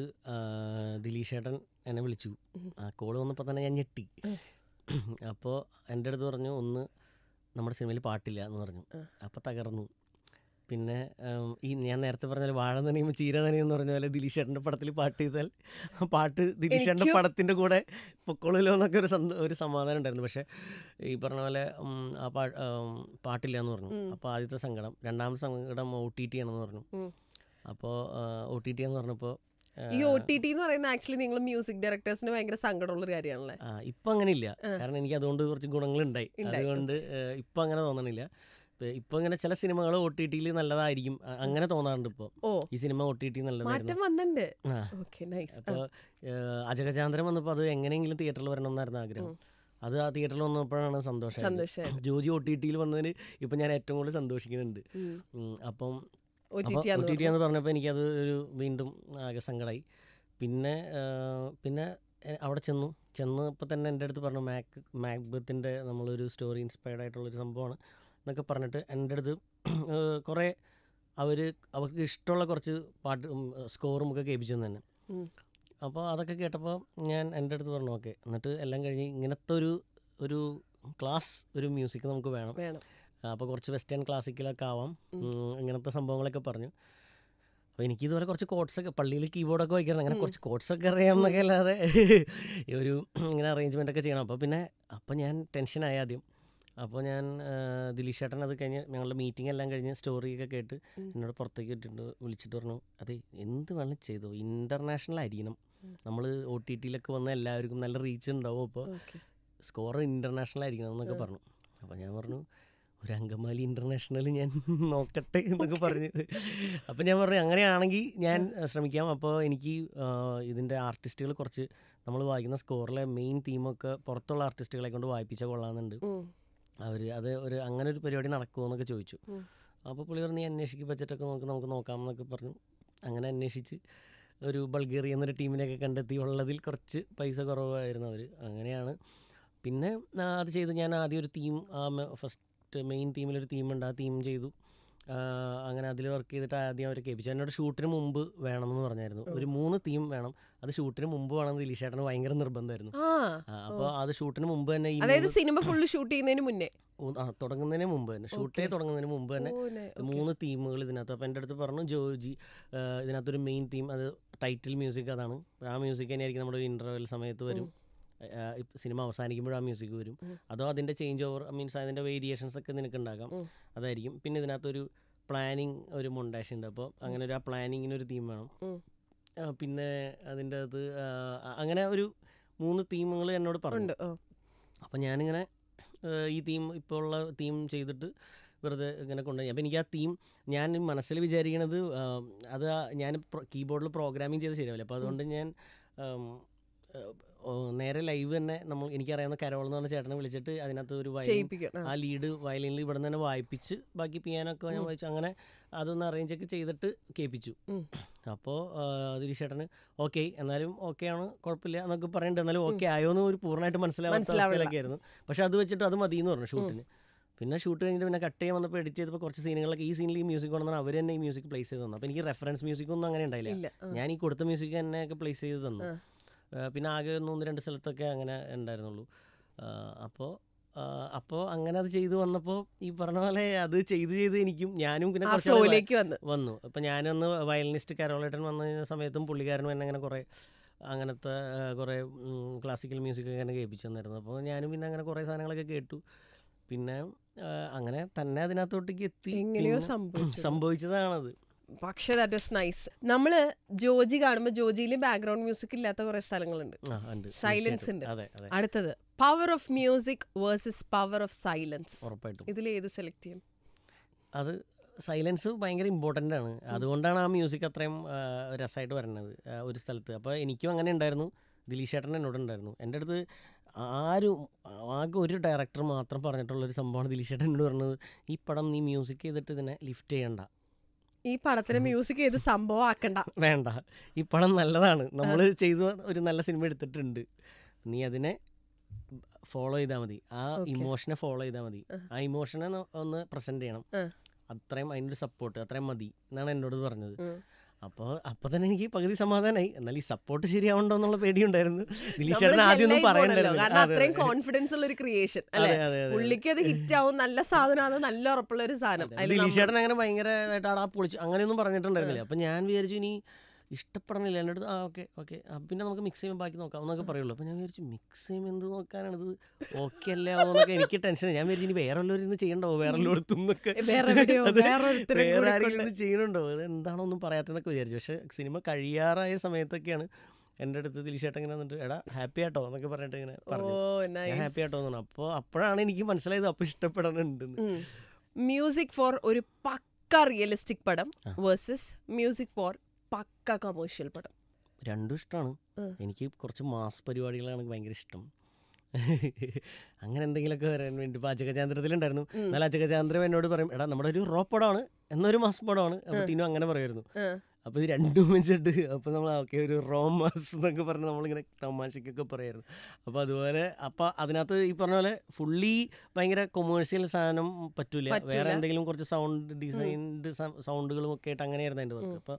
ദിലീഷേട്ടൻ എന്നെ വിളിച്ചു. ആ കോൾ വന്നപ്പോൾ തന്നെ ഞാൻ ഞെട്ടി. അപ്പോൾ എന്റെ അടുത്ത് പറഞ്ഞു ഒന്ന് നമ്മുടെ സിനിമയിൽ പാട്ടില്ല എന്ന് പറഞ്ഞു. അപ്പോൾ തകർന്നു. പിന്നെ ഈ ഞാൻ നേരത്തെ പറഞ്ഞ വാഴ നനയും ചീര നനയും എന്ന് പറഞ്ഞ പോലെ ദിലീഷ് ഏട്ടന്റെ പടത്തിൽ പാട്ട് ചെയ്താൽ ആ പാട്ട് ദിലീഷ് ഏട്ടന്റെ എനിക്കും- പടത്തിന്റെ കൂടെ പൊക്കോളിലോ എന്നൊക്കെ ഒരു സന്ത ഒരു സമാധാനം ഉണ്ടായിരുന്നു. പക്ഷേ ഈ പറഞ്ഞ പോലെ ആ പാ പാട്ടില്ല എന്ന് പറഞ്ഞു. അപ്പോൾ ആദ്യത്തെ സങ്കടം രണ്ടാമത്തെ സങ്കടം ഒ ടി ടി ആണെന്ന് പറഞ്ഞു. അപ്പോൾ ഒ ടി ടി എന്ന് പറഞ്ഞപ്പോൾ ഈ ഒ ടി ടി എന്ന് പറയുന്ന ആക്ച്വലി നിങ്ങൾ മ്യൂസിക് ഡയറക്ടേഴ്സിന് ഭയങ്കര സങ്കടമുള്ള ഒരു കാര്യമാണല്ലേ ഇപ്പം അങ്ങനെ ഇല്ല കാരണം എനിക്ക് അതുകൊണ്ട് കുറച്ച് ഗുണങ്ങളുണ്ടായി. അതുകൊണ്ട് ഇപ്പം അങ്ങനെ തോന്നണില്ല. ഇപ്പം ഇങ്ങനെ ചില സിനിമകൾ ഒ ടി ടിയിൽ നല്ലതായിരിക്കും. അങ്ങനെ തോന്നാറുണ്ട് ഇപ്പൊ. ഈ സിനിമ ഒ ടി ടി നല്ലതായിരുന്നു. അപ്പോൾ അജഗജാന്തരം വന്നപ്പോൾ അത് എങ്ങനെയെങ്കിലും തിയേറ്ററിൽ വരണം എന്നായിരുന്നു ആഗ്രഹം അത് ആ തിയേറ്ററിൽ വന്നപ്പോഴാണ് സന്തോഷം ജോജി ഒ ടി ടിയിൽ വന്നതിന് ഇപ്പം ഞാൻ ഏറ്റവും കൂടുതൽ സന്തോഷിക്കുന്നുണ്ട്. അപ്പം ഒ ടി ടി എന്ന് പറഞ്ഞപ്പോൾ എനിക്കത് ഒരു വീണ്ടും ആകെ സങ്കടമായി പിന്നെ പിന്നെ അവിടെ ചെന്നു. ചെന്നപ്പോൾ തന്നെ എന്റെ അടുത്ത് പറഞ്ഞു മാക് മാക്ബത്തിന്റെ നമ്മളൊരു സ്റ്റോറി ഇൻസ്പയർഡ് ആയിട്ടുള്ളൊരു സംഭവമാണ്. എന്നൊക്കെ പറഞ്ഞിട്ട് എന്റെ അടുത്ത് കുറേ അവർ അവർക്ക് ഇഷ്ടമുള്ള കുറച്ച് പാട്ട് സ്കോറും ഒക്കെ കേൾപ്പിച്ചു തന്നെ അപ്പോൾ അതൊക്കെ കേട്ടപ്പോൾ ഞാൻ എന്റെ അടുത്ത് പറഞ്ഞു ഓക്കെ എന്നിട്ട് എല്ലാം കഴിഞ്ഞ് ഇങ്ങനത്തെ ഒരു ഒരു ക്ലാസ് ഒരു മ്യൂസിക് നമുക്ക് വേണം. വേണം. അപ്പോൾ കുറച്ച് വെസ്റ്റേൺ ക്ലാസിക്കലൊക്കെ ആവാം. ഇങ്ങനത്തെ സംഭവങ്ങളൊക്കെ പറഞ്ഞു. അപ്പോൾ എനിക്ക് ഇതുവരെ കുറച്ച് കോഡ്സൊക്കെ പള്ളിയിൽ കീബോർഡൊക്കെ വയ്ക്കണം അങ്ങനെ. കുറച്ച് കോഡ്സൊക്കെ അറിയാം എന്നൊക്കെ അല്ലാതെ ഒരു ഇങ്ങനെ അറേഞ്ച്മെന്റ് ഒക്കെ ചെയ്യണം. അപ്പോൾ പിന്നെ അപ്പോൾ ഞാൻ ടെൻഷനായി ആദ്യം. അപ്പോൾ ഞാൻ ദിലീഷ് ചേട്ടൻ അത് കഴിഞ്ഞ് ഞങ്ങളുടെ മീറ്റിംഗ് എല്ലാം കഴിഞ്ഞ് സ്റ്റോറിയൊക്കെ കേട്ട് എന്നോട് പുറത്തേക്ക് വിട്ടിട്ട് വിളിച്ചിട്ട് പറഞ്ഞു അതെ എന്ത് വേണം ചെയ്തോ ഇന്റർനാഷണൽ ആയിരിക്കണം. നമ്മൾ ഒ ടി ടിയിലൊക്കെ വന്ന എല്ലാവർക്കും നല്ല റീച്ച് ഉണ്ടാവും അപ്പോൾ സ്കോർ ഇന്റർനാഷണൽ ആയിരിക്കണം എന്നൊക്കെ പറഞ്ഞു. അപ്പോൾ ഞാൻ പറഞ്ഞു ഒരു അങ്കമാലി ഇന്റർനാഷണൽ ഞാൻ നോക്കട്ടെ എന്നൊക്കെ പറഞ്ഞു അപ്പോൾ ഞാൻ പറഞ്ഞു അങ്ങനെയാണെങ്കിൽ ഞാൻ ശ്രമിക്കാം. അപ്പോൾ എനിക്ക് ഇതിന്റെ ആർട്ടിസ്റ്റുകൾ കുറച്ച് നമ്മൾ വായിക്കുന്ന സ്കോറിലെ മെയിൻ തീമൊക്കെ പുറത്തുള്ള ആർട്ടിസ്റ്റുകളെ കൊണ്ട് വായിപ്പിച്ചാൽ കൊള്ളാമെന്നുണ്ട്. അവർ അത് ഒരു അങ്ങനെ ഒരു പരിപാടി നടക്കുമോ എന്നൊക്കെ ചോദിച്ചു അപ്പോൾ പുള്ളി പറഞ്ഞു നീ അന്വേഷിക്കും ബഡ്ജറ്റൊക്കെ നോക്കി നമുക്ക് നോക്കാം എന്നൊക്കെ പറഞ്ഞു. അങ്ങനെ അന്വേഷിച്ച് ഒരു ബൾഗേറിയ എന്നൊരു ടീമിനെയൊക്കെ കണ്ടെത്തി. ഉള്ളതിൽ കുറച്ച് പൈസ കുറവായിരുന്നു അവർ അങ്ങനെയാണ്. പിന്നെ അത് ചെയ്തു. ഞാൻ ആദ്യം ഒരു തീം ആ ഫസ്റ്റ് മെയിൻ തീമിലൊരു തീമുണ്ട് ആ തീം ചെയ്തു. അങ്ങനെ അതിൽ വർക്ക് ചെയ്തിട്ട് ആദ്യം അവർ കേൾപ്പിച്ചു എന്നോട് ഷൂട്ടിന് മുമ്പ് വേണമെന്ന് പറഞ്ഞായിരുന്നു. ഒരു മൂന്ന് തീം വേണം. അത് ഷൂട്ടിന് മുമ്പ് വേണം ദിലീഷ് ചേട്ടന് ഭയങ്കര നിർബന്ധമായിരുന്നു. അപ്പോൾ അത് ഷൂട്ടിന് മുമ്പ് തന്നെ അതായത് സിനിമ ഫുള്ള് ഷൂട്ട് ചെയ്യുന്നതിന് മുന്നേ? തുടങ്ങുന്നതിന് മുമ്പ് തന്നെ. ഷൂട്ടേ. തുടങ്ങുന്നതിന് മുമ്പ് തന്നെ. മൂന്ന് തീമുകൾ ഇതിനകത്ത്. അപ്പോൾ എന്റെ അടുത്ത് പറഞ്ഞു ജോജി ഇതിനകത്തൊരു മെയിൻ തീം അത് ടൈറ്റിൽ മ്യൂസിക് അതാണ്. ആ മ്യൂസിക് തന്നെയായിരിക്കും നമ്മുടെ ഒരു ഇന്റർവെൽ സമയത്ത് വരും. സിനിമ അവസാനിക്കുമ്പോഴും ആ മ്യൂസിക് വരും. അതോ അതിന്റെ ചേഞ്ച് ഓവർ മീൻസ് അതിന്റെ വേരിയേഷൻസ് ഒക്കെ നിനക്ക് ഉണ്ടാകാം അതായിരിക്കും. പിന്നെ ഇതിനകത്തൊരു പ്ലാനിങ് ഒരു മൊണ്ടാഷ് ഉണ്ട്. അപ്പോൾ അങ്ങനെ ഒരു ആ പ്ലാനിങ്ങിന് ഒരു തീം വേണം. പിന്നെ അതിന്റെ അത് അങ്ങനെ ഒരു മൂന്ന് തീമുകൾ എന്നോട് പറഞ്ഞു. അപ്പം ഞാനിങ്ങനെ ഈ തീം ഇപ്പോൾ ഉള്ള തീം ചെയ്തിട്ട് വെറുതെ ഇങ്ങനെ കൊണ്ടുപോയി. അപ്പോൾ എനിക്ക് ആ തീം ഞാൻ മനസ്സിൽ വിചാരിക്കണത് അത് ഞാൻ കീബോർഡിൽ പ്രോഗ്രാമിങ് ചെയ്ത് ശരിയാവില്ല. അപ്പോൾ അതുകൊണ്ട് ഞാൻ നേരെ ലൈവ് തന്നെ നമ്മൾ എനിക്കറിയാവുന്ന കരോൾ എന്ന് പറഞ്ഞ ചേട്ടനെ വിളിച്ചിട്ട് അതിനകത്ത് ഒരു വയലിൻ ആ. ലീഡ് വയലിനിൽ ഇവിടെ നിന്ന് തന്നെ വായിപ്പിച്ച് ബാക്കി പിയാനൊക്കെ ഞാൻ. വായിച്ചു അങ്ങനെ അതൊന്ന് അറേഞ്ച് ഒക്കെ ചെയ്തിട്ട് കേൾപ്പിച്ചു. അപ്പോൾ അപ്പോൾ ദിലീഷേട്ടന് ഓക്കെ എന്നാലും ഓക്കെ ആണ് കുഴപ്പമില്ല എന്നൊക്കെ പറയുന്നുണ്ട്. എന്നാലും ഓക്കെ ആയോ എന്ന് ഒരു പൂർണമായിട്ട് മനസ്സിലാവാത്ത മനസ്സിലാവില്ല. ആയിരുന്നു. പക്ഷെ അത് വെച്ചിട്ട് അത് മതി എന്ന് പറഞ്ഞു ഷൂട്ടിന് പിന്നെ ഷൂട്ട് കഴിഞ്ഞിട്ട് പിന്നെ കട്ട് ചെയ്യാൻ വന്നപ്പോൾ എഡിറ്റ് ചെയ്തപ്പോൾ കുറച്ച് സീനുകളൊക്കെ ഈ സീനിൽ ഈ മ്യൂസിക് കൊണ്ടുവന്നാൽ അവർ തന്നെ ഈ മ്യൂസിക് പ്ലേസ് ചെയ്ത് തന്നു അപ്പോൾ എനിക്ക് റെഫറൻസ് മ്യൂസിക് ഒന്നും അങ്ങനെ ഉണ്ടായില്ല. ഞാൻ ഈ കൊടുത്ത മ്യൂസിക് തന്നെ ഒക്കെ പ്ലേസ് ചെയ്ത് തന്നു. പിന്നെ ആകെ ഒന്ന് ഒന്ന് രണ്ട് സ്ഥലത്തൊക്കെ അങ്ങനെ ഉണ്ടായിരുന്നുള്ളൂ. അപ്പോൾ അപ്പോൾ അങ്ങനെ അത് ചെയ്തു വന്നപ്പോൾ ഈ പറഞ്ഞ പോലെ അത് ചെയ്ത് ചെയ്ത് എനിക്കും ഞാനും പിന്നെ കുറച്ച് വന്ന്. അപ്പം ഞാനൊന്ന് വയലിനിസ്റ്റ് കരോളേട്ടൻ വന്ന കഴിഞ്ഞ സമയത്തും പുള്ളിക്കാരനും എന്നെ അങ്ങനെ കുറേ അങ്ങനത്തെ കുറേ ക്ലാസിക്കൽ മ്യൂസിക് അങ്ങനെ കേൾപ്പിച്ചു തന്നിരുന്നു. അപ്പോൾ ഞാനും പിന്നെ അങ്ങനെ കുറേ സാധനങ്ങളൊക്കെ കേട്ടു. പിന്നെ അങ്ങനെ തന്നെ അതിനകത്തോട്ടേക്ക് എത്തി. സംഭവിച്ചതാണത്. പക്ഷേ ദാറ്റ് വാസ് നൈസ് നമ്മൾ ജോജി കാണുമ്പോൾ ജോജിയിൽ ബാക്ക്ഗ്രൗണ്ട് മ്യൂസിക് ഇല്ലാത്ത കുറെ സ്ഥലങ്ങളുണ്ട്. സൈലൻസ് ഉണ്ട്. അടുത്തത് power of music versus power of silence ഇതിൽ ഏത് സെലക്ട് ചെയ്യും? അത് സൈലൻസ് ഭയങ്കര ഇമ്പോർട്ടന്റ് ആണ്. അതുകൊണ്ടാണ് ആ മ്യൂസിക് അത്രയും രസമായിട്ട് വരുന്നത് ഒരു സ്ഥലത്ത്. അപ്പോൾ എനിക്കും അങ്ങനെ ഉണ്ടായിരുന്നു. ദിലീഷ് ചേട്ടൻ എന്നോട് ഉണ്ടായിരുന്നു. എന്റെ അടുത്ത് ആരും ആകെ ഒരു ഡയറക്ടർ മാത്രം പറഞ്ഞിട്ടുള്ള ഒരു സംഭവമാണ് ദിലീഷ് ചേട്ടൻ എന്നോട് പറഞ്ഞത്. ഈ പടം നീ മ്യൂസിക് ചെയ്തിട്ട് ഇതിനെ ലിഫ്റ്റ് ചെയ്യണ്ട. ഈ പടത്തിന് മ്യൂസിക് ചെയ്ത് സംഭവം ആക്കണ്ട. വേണ്ട. ഈ പടം നല്ലതാണ്. നമ്മൾ ചെയ്ത ഒരു നല്ല സിനിമ എടുത്തിട്ടുണ്ട്. നീ അതിനെ ഫോളോ ചെയ്താൽ മതി. ആ. ഇമോഷനെ ഫോളോ ചെയ്താൽ മതി. ആ. ഇമോഷനെ ഒന്ന് പ്രസന്റ് ചെയ്യണം. അത്രയും അതിന്റെ സപ്പോർട്ട് അത്രയും മതി എന്നാണ് എന്നോട് പറഞ്ഞത്. അപ്പോൾ അപ്പോൾ തന്നെ എനിക്ക് പകുതി സമാധാനമായി എന്നാൽ ഈ സപ്പോർട്ട് ശരിയാവണ്ടോ എന്നുള്ള പേടിയുണ്ടായിരുന്നു. ദിലീഷ് നമ്മൾ ചേട്ടൻ ആദ്യം ഒന്നും പറയണ്ടായിരുന്നു. അത്രയും കോൺഫിഡൻസ് ഉള്ള ഒരു ക്രിയേഷൻ അല്ലേ. പുള്ളിക്ക് അത് ഹിറ്റ് ആവും. നല്ല സാധനമാണ്. നല്ല ഉറപ്പുള്ള ഒരു സാധനം. ദിലീഷേട്ടൻ അങ്ങനെ ഭയങ്കരമായിട്ട് ആടാ പൊളിച്ചു അങ്ങനെയൊന്നും പറഞ്ഞിട്ടുണ്ടായിരുന്നില്ല. അപ്പം ഞാൻ വിചാരിച്ചു ഇനി ഇഷ്ടപ്പെടണില്ല. എന്റെ അടുത്ത് ആ ഓക്കെ ഓക്കെ. പിന്നെ നമുക്ക് മിക്സ് ചെയ്യുമ്പോൾ ബാക്കി നോക്കാം. എന്നൊക്കെ പറയുള്ളൂ. അപ്പോൾ ഞാൻ വിചാരിച്ചു മിക്സ് ചെയ്യുമ്പോൾ എന്ത് നോക്കാനാണ് ഇത് ഓക്കെ അല്ലേ എന്നൊക്കെ എനിക്ക് ടെൻഷൻ ഞാൻ വിചാരിച്ചു ഇനി വേറെ ഉള്ളവരിൽ നിന്ന് ചെയ്യണ്ടോ? വേറെ വല്ലയിടത്തും എന്നൊക്കെ വേറെ ആരെങ്കിലും ചെയ്യണുണ്ടോ? അത് എന്താണോ ഒന്നും പറയാത്തതെന്നൊക്കെ വിചാരിച്ചു. പക്ഷേ സിനിമ കഴിയാറായ സമയത്തൊക്കെയാണ് എന്റെ അടുത്ത് ദിലീഷേട്ടൻ ഇങ്ങനെ വന്നിട്ട് എടാ ഹാപ്പി ആട്ടോ? എന്നൊക്കെ പറഞ്ഞിട്ട് ഇങ്ങനെ പറഞ്ഞു. ഹാപ്പി ആട്ടോ എന്നാണ്. അപ്പോൾ അപ്പോഴാണ് എനിക്ക് മനസ്സിലായത് അപ്പോൾ ഇഷ്ടപ്പെടാനുണ്ട് മ്യൂസിക് ഫോർ ഒരു പക്ക റിയലിസ്റ്റിക് പടം വേഴ്സസ് മ്യൂസിക് ഫോർ പക്ക കമേഴ്ഷ്യൽ പടം രണ്ടും ഇഷ്ടമാണ് എനിക്ക് കുറച്ച് മാസ് പരിപാടികളാണ് ഭയങ്കര ഇഷ്ടം. അങ്ങനെ എന്തെങ്കിലുമൊക്കെ വരാൻ വേണ്ടി. ഇപ്പോൾ അജകചാന്ദ്രത്തിലുണ്ടായിരുന്നു. എന്നാൽ അജകചാന്ദ്രം എന്നോട് പറയും എടാ നമ്മുടെ ഒരു റോ പടമാണ്. എന്നൊരു മാസ് പടമാണ്. അപ്പോൾ. ടീനും അങ്ങനെ പറയുമായിരുന്നു. അപ്പോൾ ഇത് രണ്ടും വെച്ചിട്ട് അപ്പോൾ നമ്മൾ ഓക്കെ ഒരു റോ മാസ് എന്നൊക്കെ പറഞ്ഞ് നമ്മളിങ്ങനെ തമാശക്കൊക്കെ പറയായിരുന്നു. അപ്പോൾ അതുപോലെ അപ്പോൾ അതിനകത്ത് ഈ പറഞ്ഞ പോലെ ഫുള്ളി ഭയങ്കര കൊമേഴ്സ്യൽ സാധനം പറ്റൂല. വേറെ എന്തെങ്കിലും കുറച്ച് സൗണ്ട് ഡിസൈൻഡ് സൗണ്ടുകളും ഒക്കെ ആയിട്ട് അങ്ങനെയായിരുന്നു എന്റെ വർക്ക്. അപ്പോൾ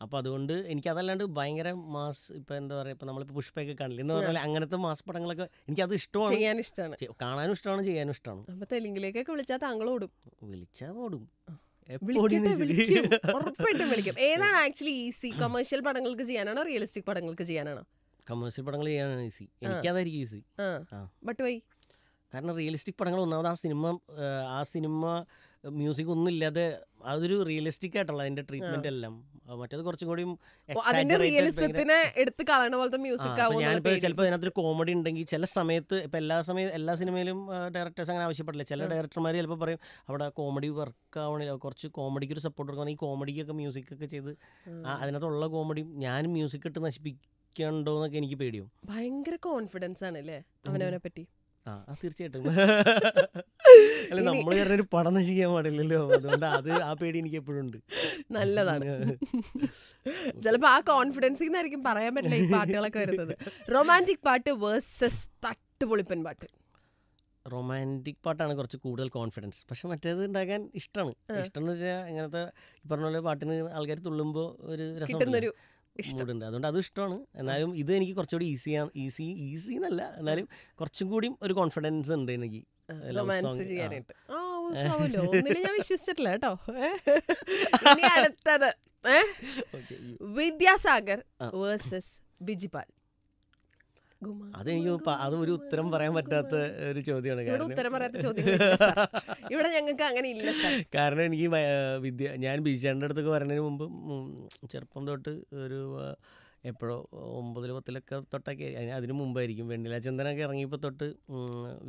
അപ്പോൾ അതുകൊണ്ട് എനിക്ക് അതല്ലാണ്ട് ഭയങ്കര മാസ് ഇപ്പോൾ എന്താ പറയുക ഇപ്പോൾ നമ്മളിപ്പോൾ പുഷ്പയൊക്കെ കാണില്ല എന്ന് പറഞ്ഞാൽ അങ്ങനത്തെ മാസ് പടങ്ങളൊക്കെ അത് ഇഷ്ടമാണ്. ചെയ്യാൻ ഇഷ്ടമാണ് കാണാനും ഇഷ്ടമാണ് ചെയ്യാനും ഇഷ്ടമാണ് അപ്പോൾ തെലുങ്കിലേക്കൊക്കെ വിളിച്ചാൽ താങ്കൾ ഓടും. വിളിച്ചാൽ ഓടും. ഉറപ്പായിട്ടും വിളിക്കും. ഏതാണ് ആക്ച്വലി ഈസി? കൊമേഴ്ഷ്യൽ പടങ്ങൾക്ക് ചെയ്യാനാണോ റിയലിസ്റ്റിക് പടങ്ങൾക്ക് ചെയ്യാനാണോ? കമേഴ്സ്യൽ പടങ്ങൾ ചെയ്യാനാണ് ഈസി. എനിക്കതായിരിക്കും ഈസി. ബട്ട് വൈ കാരണം റിയലിസ്റ്റിക് പടങ്ങൾ ഒന്നാമത് ആ സിനിമ ആ സിനിമ മ്യൂസിക് ഒന്നും ഇല്ലാതെ അതൊരു റിയലിസ്റ്റിക് ആയിട്ടുള്ള അതിന്റെ ട്രീറ്റ്മെന്റ് എല്ലാം. മറ്റേത് കുറച്ചും റിയലിസത്തിനെ എടുത്ത് കളയണ പോലത്തെ മ്യൂസിക് ഞാനിപ്പോ ചിലപ്പോൾ അതിനകത്തൊരു കോമഡി ഉണ്ടെങ്കിൽ ചില സമയത്ത് ഇപ്പൊ എല്ലാ സമയത്ത് എല്ലാ സിനിമയിലും ഡയറക്ടേഴ്സ് അങ്ങനെ ആവശ്യപ്പെടില്ല. ചില. ഡയറക്ടർമാർ ചിലപ്പോൾ പറയും അവിടെ കോമഡി വർക്ക് ആവണില്ല. കുറച്ച് കോമഡിക്ക് ഒരു സപ്പോർട്ട് കൊടുക്കണം. ഈ കോമഡിക്കൊക്കെ മ്യൂസിക് ഒക്കെ ചെയ്ത് അതിനകത്തുള്ള കോമഡി ഞാൻ മ്യൂസിക് ഇട്ട് നശിപ്പിക്കണ്ടോ എന്നൊക്കെ എനിക്ക് പേടിയും ഭയങ്കര കോൺഫിഡൻസ് ആണ് അല്ലേ? അവനവനെ പറ്റി ആ തീർച്ചയായിട്ടും. അല്ല നമ്മൾ പറഞ്ഞൊരു പടം നശിക്കാൻ പാടില്ലല്ലോ. അതുകൊണ്ട് അത് ആ പേടി എനിക്ക് എപ്പോഴും ഉണ്ട്. നല്ലതാണ്. ചിലപ്പോ ആ കോൺഫിഡൻസിൽ നിന്നായിരിക്കും പറയാൻ പറ്റില്ല ഈ പാട്ടുകളൊക്കെ വരുന്നത്. റൊമാന്റിക് പാട്ട് വേഴ്സസ് തട്ടുപൊളിപ്പൻ പാട്ട്. റൊമാന്റിക് പാട്ടാണ് കുറച്ച് കൂടുതൽ കോൺഫിഡൻസ് പക്ഷെ മറ്റേത് ഉണ്ടാക്കാൻ ഇഷ്ടമാണ്. ഇഷ്ടം എന്ന് വെച്ചാൽ ഇങ്ങനത്തെ ഈ പറഞ്ഞ പോലെ പാട്ടിന് ആൾക്കാർ തുള്ളുമ്പോൾ ഒരു രസം മൂടുണ്ട് അതുകൊണ്ട് അതും ഇഷ്ടമാണ്. എന്നാലും ഇത് എനിക്ക് കുറച്ചുകൂടി ഈസിയാ ഈസി ഈസി എന്നല്ല. എന്നാലും കുറച്ചും കൂടിയും ഒരു കോൺഫിഡൻസ് ഉണ്ട് എനിക്ക്. റൊമാൻസ് ആ. ചെയ്യാനായിട്ട്. ആ ആവുമല്ലോ ഞാൻ വിശ്വസിച്ചിട്ടില്ല കേട്ടോ. അടുത്തത്. വിദ്യാസാഗർ വേഴ്സസ് ബിജിപാൽ. അതെനിക്ക് അത് ഒരു ഉത്തരം പറയാൻ പറ്റാത്ത ഒരു ചോദ്യമാണ് ഇവിടെ കാരണം ഉത്തരം പറയാത്ത ചോദ്യം. ഇവിടെ ഞങ്ങൾക്ക് അങ്ങനെ ഇല്ല കാരണം എനിക്ക് വിദ്യ ഞാൻ ബീച്ചാന്റെ അടുത്തൊക്കെ വരുന്നതിന് മുമ്പ് ചെറുപ്പം തൊട്ട് ഒരു എപ്പോഴോ ഒമ്പതിൽ പത്തിലൊക്കെ തൊട്ടൊക്കെ അതിന് മുമ്പായിരിക്കും. വെണ്ണില ചന്ദനൊക്കെ ഇറങ്ങിയപ്പോൾ തൊട്ട്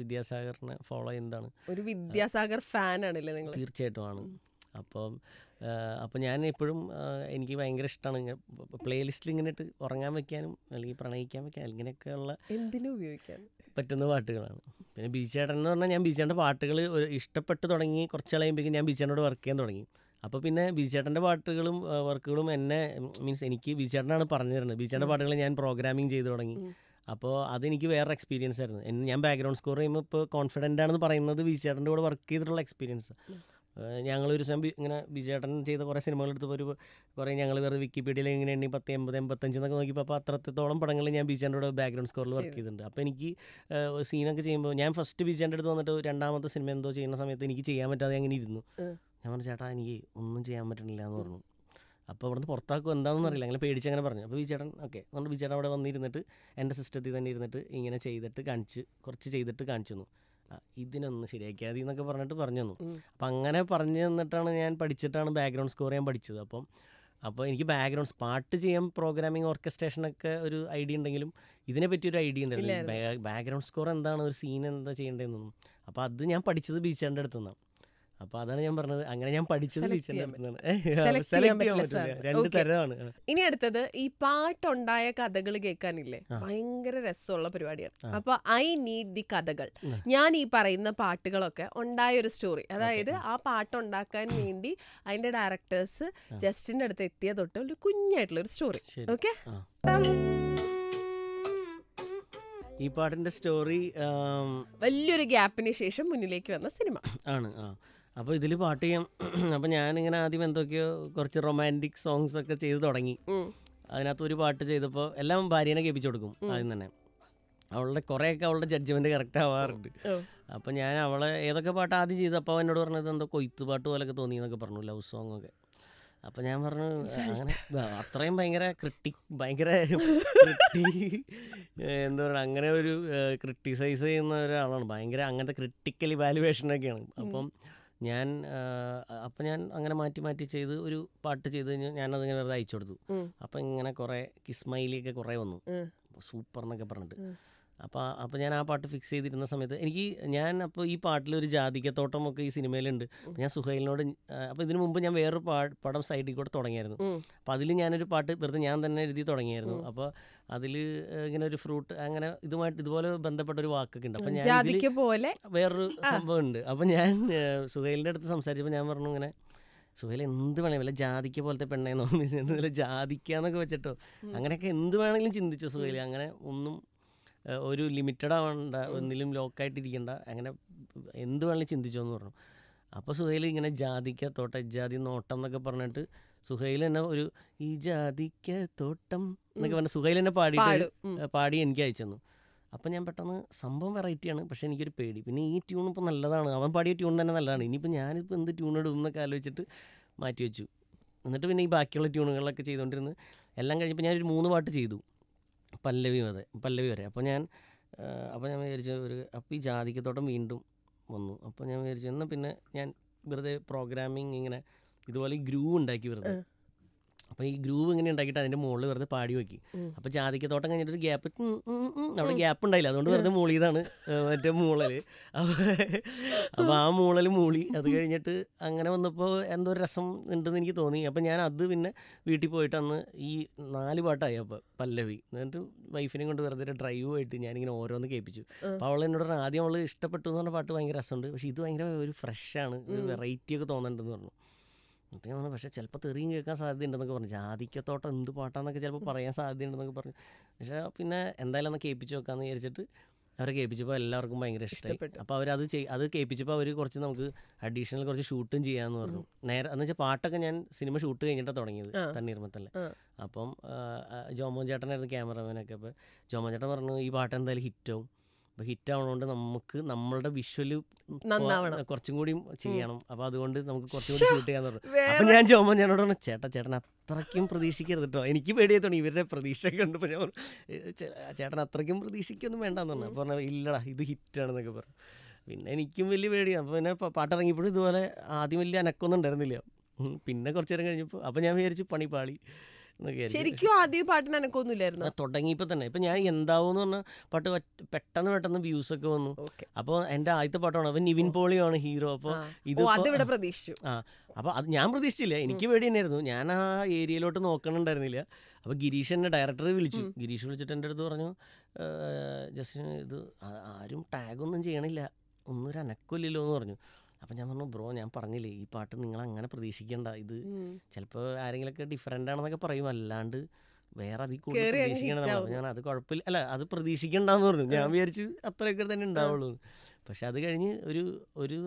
വിദ്യാസാഗറിനെ ഫോളോ ചെയ്യുന്നതാണ്. ഒരു വിദ്യാസാഗർ ഫാൻ ആണല്ലേ നിങ്ങൾ തീർച്ചയായിട്ടും ആണ്. അപ്പം അപ്പോൾ ഞാൻ എപ്പോഴും എനിക്ക് ഭയങ്കര ഇഷ്ടമാണ് പ്ലേലിസ്റ്റിൽ ഇങ്ങനെ ഇട്ട് ഉറങ്ങാൻ വെക്കാനും അല്ലെങ്കിൽ പ്രണയിക്കാൻ വെക്കാനും ഇങ്ങനെയൊക്കെയുള്ള എന്തിനും ഉപയോഗിക്കാൻ? പറ്റുന്ന പാട്ടുകളാണ്. പിന്നെ ബീച്ചേട്ടൻ എന്ന് പറഞ്ഞാൽ ഞാൻ ബീച്ചേട്ടന്റെ പാട്ടുകൾ ഇഷ്ടപ്പെട്ട് തുടങ്ങി കുറച്ച് കളയുമ്പോഴേക്കും ഞാൻ ബീച്ചേട്ടനോട് വർക്ക് ചെയ്യാൻ തുടങ്ങി. അപ്പോൾ പിന്നെ ബീച്ചേട്ടന്റെ പാട്ടുകളും വർക്കുകളും എന്നെ മീൻസ് എനിക്ക് ബീച്ചേട്ടനാണ് പറഞ്ഞു തരുന്നത്. ബീച്ചേട്ടന്റെ. പാട്ടുകൾ ഞാൻ പ്രോഗ്രാമിങ് ചെയ്ത് തുടങ്ങി. അപ്പോൾ അതെനിക്ക് വേറെ എക്സ്പീരിയൻസ് ആയിരുന്നു. ഞാൻ ബാക്ക്ഗ്രൗണ്ട് സ്കോർ ചെയ്യുമ്പോൾ ഇപ്പോൾ കോൺഫിഡന്റ് ആണെന്ന് പറയുന്നത് ബീച്ചേട്ടന്റെ കൂടെ വർക്ക് ചെയ്തിട്ടുള്ള എക്സ്പീരിയൻസ്. ഞങ്ങളൊരു ദിവസം ബി- ഇങ്ങനെ വിജയേട്ടൻ ചെയ്ത കുറേ സിനിമകൾ എടുത്തപ്പോൾ ഒരു കുറേ ഞങ്ങൾ വെറുതെ വിക്കിപീഡിയയിൽ ഇങ്ങനെ എണ്ണി പത്ത് എൺപത് എൺപത്തഞ്ച് എന്നൊക്കെ നോക്കിയപ്പോൾ അപ്പോൾ അത്രത്തോളം പടങ്ങൾ ഞാൻ ബിജേന്റെ ബാക്ക്ഗ്രൗണ്ട് സ്കോറിൽ വർക്ക് ചെയ്തിട്ടുണ്ട്. അപ്പോൾ എനിക്ക് സീനൊക്കെ ചെയ്യുമ്പോൾ ഞാൻ ഫസ്റ്റ് ബിജേന്റെ അടുത്ത് വന്നിട്ട് രണ്ടാമത്തെ സിനിമ എന്തോ ചെയ്യുന്ന സമയത്ത് എനിക്ക് ചെയ്യാൻ പറ്റാതെ അങ്ങനെ ഇരുന്നു. ഞാൻ പറഞ്ഞു ചേട്ടാ എനിക്ക് ഒന്നും ചെയ്യാൻ പറ്റണില്ല എന്ന് പറഞ്ഞു. അപ്പോൾ അവിടുന്ന് പുറത്താക്കും എന്താണെന്ന് അറിയില്ല. അങ്ങനെ പേടിച്ച് അങ്ങനെ പറഞ്ഞു. അപ്പോൾ വിചേട്ടൻ ഓക്കെ. അതുകൊണ്ട് വിചേട്ടൻ അവിടെ വന്നിരുന്നിട്ട് എന്റെ സിസ്റ്റത്തിൽ തന്നെ ഇരുന്നിട്ട് ഇങ്ങനെ ചെയ്തിട്ട് കാണിച്ച് കുറച്ച് ചെയ്തിട്ട് കാണിച്ചു തന്നു. ഇതിനൊന്ന് ശരിയാക്കിയാൽ മതി എന്നൊക്കെ പറഞ്ഞിട്ട് പറഞ്ഞു തന്നു. അപ്പം അങ്ങനെ പറഞ്ഞു തന്നിട്ടാണ് ഞാൻ പഠിച്ചിട്ടാണ് ബാക്ക്ഗ്രൗണ്ട് സ്കോർ ചെയ്യാൻ പഠിച്ചത്. അപ്പം അപ്പോൾ എനിക്ക് ബാക്ക്ഗ്രൗണ്ട്സ് പാട്ട് ചെയ്യാൻ പ്രോഗ്രാമിംഗ് ഓർക്കസ്ട്രേഷനൊക്കെ ഒരു ഐഡിയ ഉണ്ടെങ്കിലും ഇതിനെപ്പറ്റി ഒരു ഐഡിയ ഉണ്ടല്ലോ. ബാക്ക്ഗ്രൗണ്ട് സ്കോർ എന്താണ്? ഒരു സീൻ എന്താ ചെയ്യേണ്ടതെന്നൊന്നും. അപ്പോൾ അത് ഞാൻ പഠിച്ചത് ബീച്ചാന്റെ അടുത്ത് അപ്പോൾ അതാണ് ഞാൻ പറഞ്ഞത്. അങ്ങനെ ഞാൻ പഠിച്ചത്. രണ്ട് തരമാണ്. ഇനി അടുത്തത് ഈ പാട്ടുണ്ടായ കഥകൾ കേൾക്കാനില്ലേ. ഭയങ്കര രസമുള്ള പരിപാടിയാണ്. അപ്പൊ ഐ നീഡ് ദി കഥകൾ. ഞാൻ ഈ പറയുന്ന പാട്ടുകളൊക്കെ ഉണ്ടായ ഒരു സ്റ്റോറി അതായത് ആ. പാട്ടുണ്ടാക്കാൻ വേണ്ടി അതിന്റെ ഡയറക്ടേഴ്സ്. ജസ്റ്റിന്റെ അടുത്ത് എത്തിയ തൊട്ട് ഒരു കുഞ്ഞായിട്ടുള്ള ഒരു സ്റ്റോറി ഓക്കെ ഈ പാട്ടിന്റെ സ്റ്റോറി വലിയൊരു ഗ്യാപ്പിന് ശേഷം മുന്നിലേക്ക് വന്ന സിനിമ. ആണ്. ആ. അപ്പോൾ ഇതിൽ പാട്ട് ചെയ്യാം. അപ്പോൾ ഞാനിങ്ങനെ ആദ്യം എന്തൊക്കെയോ കുറച്ച് റൊമാന്റിക് സോങ്സ് ഒക്കെ ചെയ്ത് തുടങ്ങി. അതിനകത്ത് ഒരു പാട്ട് ചെയ്തപ്പോൾ എല്ലാം ഭാര്യനെ കേൾപ്പിച്ചു കൊടുക്കും ആദ്യം തന്നെ. അവളുടെ കുറേയൊക്കെ അവളുടെ ജഡ്ജ്മെന്റ് കറക്റ്റ് ആവാറുണ്ട്. അപ്പോൾ ഞാൻ അവളെ ഏതൊക്കെ പാട്ട് ആദ്യം ചെയ്തപ്പോൾ എന്നോട് പറഞ്ഞത് എന്തോ കൊയ്ത്ത് പാട്ട് പോലൊക്കെ തോന്നി എന്നൊക്കെ പറഞ്ഞു ലവ് സോങ് ഒക്കെ. അപ്പോൾ ഞാൻ പറഞ്ഞു അങ്ങനെ അത്രയും ഭയങ്കര ക്രിട്ടി ഭയങ്കര ക്രിട്ടി എന്താ പറയുക അങ്ങനെ ഒരു ക്രിട്ടിസൈസ് ചെയ്യുന്ന ഒരാളാണ്. ഭയങ്കര അങ്ങനത്തെ ക്രിട്ടിക്കൽ ഇവാലുവേഷനൊക്കെയാണ് അപ്പം ഞാൻ അപ്പം ഞാൻ അങ്ങനെ മാറ്റി മാറ്റി ചെയ്ത് ഒരു പാട്ട് ചെയ്ത് കഴിഞ്ഞ് ഞാനതിങ്ങനെ വെറുതെ അയച്ചു കൊടുത്തു. അപ്പം ഇങ്ങനെ കുറേ കിസ്മൈലിയൊക്കെ കുറേ വന്നു. സൂപ്പർ എന്നൊക്കെ പറഞ്ഞിട്ട്. അപ്പോൾ അപ്പോൾ ഞാൻ ആ പാട്ട് ഫിക്സ് ചെയ്തിരുന്ന സമയത്ത് എനിക്ക് ഞാൻ അപ്പോൾ ഈ പാട്ടിൽ ഒരു ജാതികത്തോട്ടമൊക്കെ ഈ സിനിമയിലുണ്ട്. ഞാൻ സുഹൈലിനോട് അപ്പോൾ ഇതിനു മുമ്പ് ഞാൻ വേറൊരു പാ പടം സൈഡിൽ കൂടെ തുടങ്ങിയായിരുന്നു. അപ്പോൾ അതിൽ ഞാനൊരു പാട്ട് വെറുതെ ഞാൻ തന്നെ എഴുതി തുടങ്ങിയായിരുന്നു. അപ്പോൾ അതിൽ ഇങ്ങനെ ഒരു ഫ്രൂട്ട് അങ്ങനെ ഇതുമായിട്ട് ഇതുപോലെ ബന്ധപ്പെട്ട ഒരു വാക്കൊക്കെ ഉണ്ട് അപ്പോൾ ഞാൻ പോലെ. വേറൊരു സംഭവം ഉണ്ട് അപ്പോൾ ഞാൻ സുഹൈലിന്റെ അടുത്ത് സംസാരിച്ചപ്പോൾ ഞാൻ പറഞ്ഞു ഇങ്ങനെ സുഹൈൽ എന്ത് വേണമെങ്കിലും വല്ല ജാതിക്ക പോലത്തെ പെണ്ണേന്നോ? എന്തെങ്കിലും ജാതിക്കാന്നൊക്കെ വെച്ചിട്ടോ. അങ്ങനെയൊക്കെ എന്ത് വേണമെങ്കിലും ചിന്തിച്ചു സുഹൈൽ അങ്ങനെ ഒന്നും ഒരു ലിമിറ്റഡ് ആവണ്ട ഒന്നിലും ലോക്കായിട്ടിരിക്കണ്ട അങ്ങനെ എന്ത് വേണമെങ്കിലും ചിന്തിച്ചോ എന്ന് പറഞ്ഞു. അപ്പോൾ സുഹൈൽ ഇങ്ങനെ ജാതിക്ക തോട്ടം ജാതി നോട്ടം എന്നൊക്കെ പറഞ്ഞിട്ട് സുഹൈൽ തന്നെ ഒരു ഈ ജാതിക്ക തോട്ടം എന്നൊക്കെ പറഞ്ഞ സുഹൈൽ തന്നെ പാടും. പാടി എനിക്ക് അയച്ചു തന്നു. അപ്പം ഞാൻ പെട്ടെന്ന് സംഭവം വെറൈറ്റിയാണ് പക്ഷേ എനിക്കൊരു പേടി. പിന്നെ ഈ ട്യൂൺ ഇപ്പോൾ നല്ലതാണ്. അവൻ പാടിയ ട്യൂൺ തന്നെ നല്ലതാണ്. ഇനിയിപ്പോൾ ഞാനിപ്പോൾ എന്ത് ട്യൂൺ ഇടും എന്നൊക്കെ ആലോചിച്ചിട്ട് മാറ്റി വെച്ചു. എന്നിട്ട് പിന്നെ ഈ ബാക്കിയുള്ള ട്യൂണുകളൊക്കെ ചെയ്തുകൊണ്ടിരുന്ന് എല്ലാം കഴിഞ്ഞപ്പോൾ ഞാനൊരു മൂന്ന് പാട്ട് ചെയ്തു. പല്ലവി വരെ പല്ലവി വരെ. അപ്പോൾ ഞാൻ അപ്പോൾ ഞാൻ വിചാരിച്ചു ഒരു അപ്പോൾ ഈ ജാതിക്കത്തോട്ടം വീണ്ടും വന്നു. അപ്പോൾ ഞാൻ വിചാരിച്ചു എന്നാൽ പിന്നെ ഞാൻ വെറുതെ പ്രോഗ്രാമിങ് ഇങ്ങനെ ഇതുപോലെ ഗ്രൂ ഉണ്ടാക്കി വെറുതെ. അപ്പോൾ ഈ ഗ്രൂവ് ഇങ്ങനെ ഉണ്ടാക്കിയിട്ട് അതിന്റെ മുകളിൽ വെറുതെ പാടി വെക്കി. ഉം. അപ്പോൾ ജാതിക്കത്തോട്ടം കഴിഞ്ഞിട്ട് ഒരു ഗ്യാപ്പ് അവിടെ ഗ്യാപ്പ് ഉണ്ടായില്ല. അതുകൊണ്ട് വെറുതെ മൂളിയതാണ് മറ്റേ മൂളൽ അപ്പോൾ ആ മൂളൽ മൂളി. അത് കഴിഞ്ഞിട്ട് അങ്ങനെ വന്നപ്പോൾ എന്തോ ഒരു രസം ഉണ്ടെന്ന് എനിക്ക് തോന്നി. അപ്പോൾ ഞാൻ അത് പിന്നെ വീട്ടിൽ പോയിട്ട് അന്ന് ഈ നാല് പാട്ടായി അപ്പോൾ പല്ലവി. എന്നിട്ട് വൈഫിനെ കൊണ്ട് വെറുതെ ഒരു ഡ്രൈവ് പോയിട്ട് ഞാനിങ്ങനെ ഓരോന്ന് കേൾപ്പിച്ചു. അപ്പോൾ അവൾ എന്നോട് പറഞ്ഞു, ആദ്യം അവൾ ഇഷ്ടപ്പെട്ടു എന്ന് പറഞ്ഞ പാട്ട് ഭയങ്കര രസമുണ്ട്. പക്ഷേ ഇത് ഭയങ്കര ഒരു ഫ്രഷാണ്. വെറൈറ്റി ഒക്കെ തോന്നുന്നുണ്ടെന്ന് പറഞ്ഞു. ഞാൻ പറഞ്ഞു പക്ഷേ ചിലപ്പോൾ തെറിയും കേൾക്കാൻ സാധ്യതയുണ്ടെന്നൊക്കെ പറഞ്ഞു. ജാതിക്കത്തോട്ടം എന്ത് പാട്ടാന്നൊക്കെ ചിലപ്പോൾ പറയാൻ സാധ്യതയുണ്ടെന്നൊക്കെ പറഞ്ഞു. പക്ഷേ പിന്നെ എന്തായാലും ഒന്ന് കേൾപ്പിച്ച് നോക്കാമെന്ന് വിചാരിച്ചിട്ട് അവരെ കേൾപ്പിച്ചപ്പോൾ എല്ലാവർക്കും ഭയങ്കര ഇഷ്ടപ്പെട്ടു. അപ്പോൾ അവരത് ചെയ് അത് കേൾപ്പിച്ചപ്പോൾ അവർ കുറച്ച് നമുക്ക് അഡീഷണൽ കുറച്ച് ഷൂട്ടും ചെയ്യാമെന്ന് പറഞ്ഞു. നേരെ എന്ന് വെച്ചാൽ പാട്ടൊക്കെ ഞാൻ സിനിമ ഷൂട്ട് കഴിഞ്ഞിട്ടാണ് തുടങ്ങിയത് തണ്ണീർമത്തല്ല അപ്പം ജോമോൻ ചേട്ടനായിരുന്നു ക്യാമറമാനൊക്കെ. അപ്പോൾ ജോമോൻ ചേട്ടൻ പറഞ്ഞു ഈ പാട്ട് എന്തായാലും ഹിറ്റാവും. അപ്പോൾ ഹിറ്റ് ആവണോണ്ട് നമുക്ക് നമ്മളുടെ വിഷ്വൽ നന്നാവണം. കുറച്ചും കൂടി ചെയ്യണം. അപ്പോൾ അതുകൊണ്ട് നമുക്ക് കുറച്ചും കൂടി ഷൂട്ട് ചെയ്യാൻ തുടങ്ങും അപ്പം ഞാൻ ജോമോൻ ഞാനോട് പറഞ്ഞു ചേട്ടാ ചേട്ടൻ അത്രയ്ക്കും പ്രതീക്ഷിക്കരുത് കേട്ടോ എനിക്ക് പേടിയായി തോന്നി ഇവരുടെ പ്രതീക്ഷ കണ്ടപ്പോൾ ഞാൻ ചേട്ടൻ അത്രയ്ക്കും പ്രതീക്ഷിക്കൊന്നും വേണ്ടെന്ന് പറഞ്ഞു. അപ്പോൾ പറഞ്ഞു ഇല്ലടാ ഇത് ഹിറ്റാണെന്നൊക്കെ പറഞ്ഞു. പിന്നെ എനിക്കും വലിയ പേടിയാണ് അപ്പോൾ പിന്നെ പാട്ട് പാട്ടിറങ്ങിയപ്പോഴും ഇതുപോലെ ആദ്യം വലിയ അനക്കൊന്നും ഉണ്ടായിരുന്നില്ല. പിന്നെ കുറച്ച് നേരം കഴിഞ്ഞപ്പോൾ അപ്പോൾ ഞാൻ വിചാരിച്ചു പണി പാളി. ശരിക്കും ആദ്യം പാട്ടിന് എനക്കൊന്നുമില്ലായിരുന്നു തുടങ്ങിയപ്പോ തുടങ്ങിയപ്പോൾ തന്നെ. ഇപ്പം ഞാൻ എന്താവും പറഞ്ഞ പാട്ട് പെട്ടെന്ന് പെട്ടെന്ന് വ്യൂസ് ഒക്കെ വന്നു അപ്പൊ അപ്പോൾ എന്റെ ആദ്യത്തെ പാട്ടാണ്. അവൻ നിവിൻ പോളിയാണ് ഹീറോ. അപ്പോൾ ഇത് പ്രതീക്ഷിച്ചു. ആ അപ്പോൾ അത് ഞാൻ പ്രതീക്ഷിച്ചില്ല. എനിക്ക് പേടി തന്നെയായിരുന്നു ഞാൻ ആ ഏരിയയിലോട്ട് നോക്കണുണ്ടായിരുന്നില്ല. അപ്പോൾ ഗിരീഷ് എന്നെ ഡയറക്ടർ വിളിച്ചു. ഗിരീഷ് വിളിച്ചിട്ട് എന്റെ അടുത്ത് പറഞ്ഞു ജസ്റ്റിൻ ഇത് ആരും ടാഗൊന്നും ചെയ്യണില്ല. ഒന്നും ഒരു അനക്കമില്ലല്ലോ എന്ന് പറഞ്ഞു. അപ്പം ഞാൻ പറഞ്ഞു ബ്രോ ഞാൻ പറഞ്ഞില്ലേ ഈ പാട്ട് നിങ്ങൾ അങ്ങനെ പ്രതീക്ഷിക്കേണ്ട. ഇത്. ചിലപ്പോൾ ആരെങ്കിലുമൊക്കെ ഡിഫറെന്റ് ആണെന്നൊക്കെ പറയും. അല്ലാണ്ട് വേറെ അതിൽ കൂടുതൽ പ്രതീക്ഷിക്കണം ഞാൻ അത് കുഴപ്പമില്ല. അല്ല അത് പ്രതീക്ഷിക്കണ്ടെന്ന് പറഞ്ഞു. ഞാൻ വിചാരിച്ചു അത്രയൊക്കെ തന്നെ ഉണ്ടാവുള്ളൂ. പക്ഷെ അത് കഴിഞ്ഞ് ഒരു ഒരു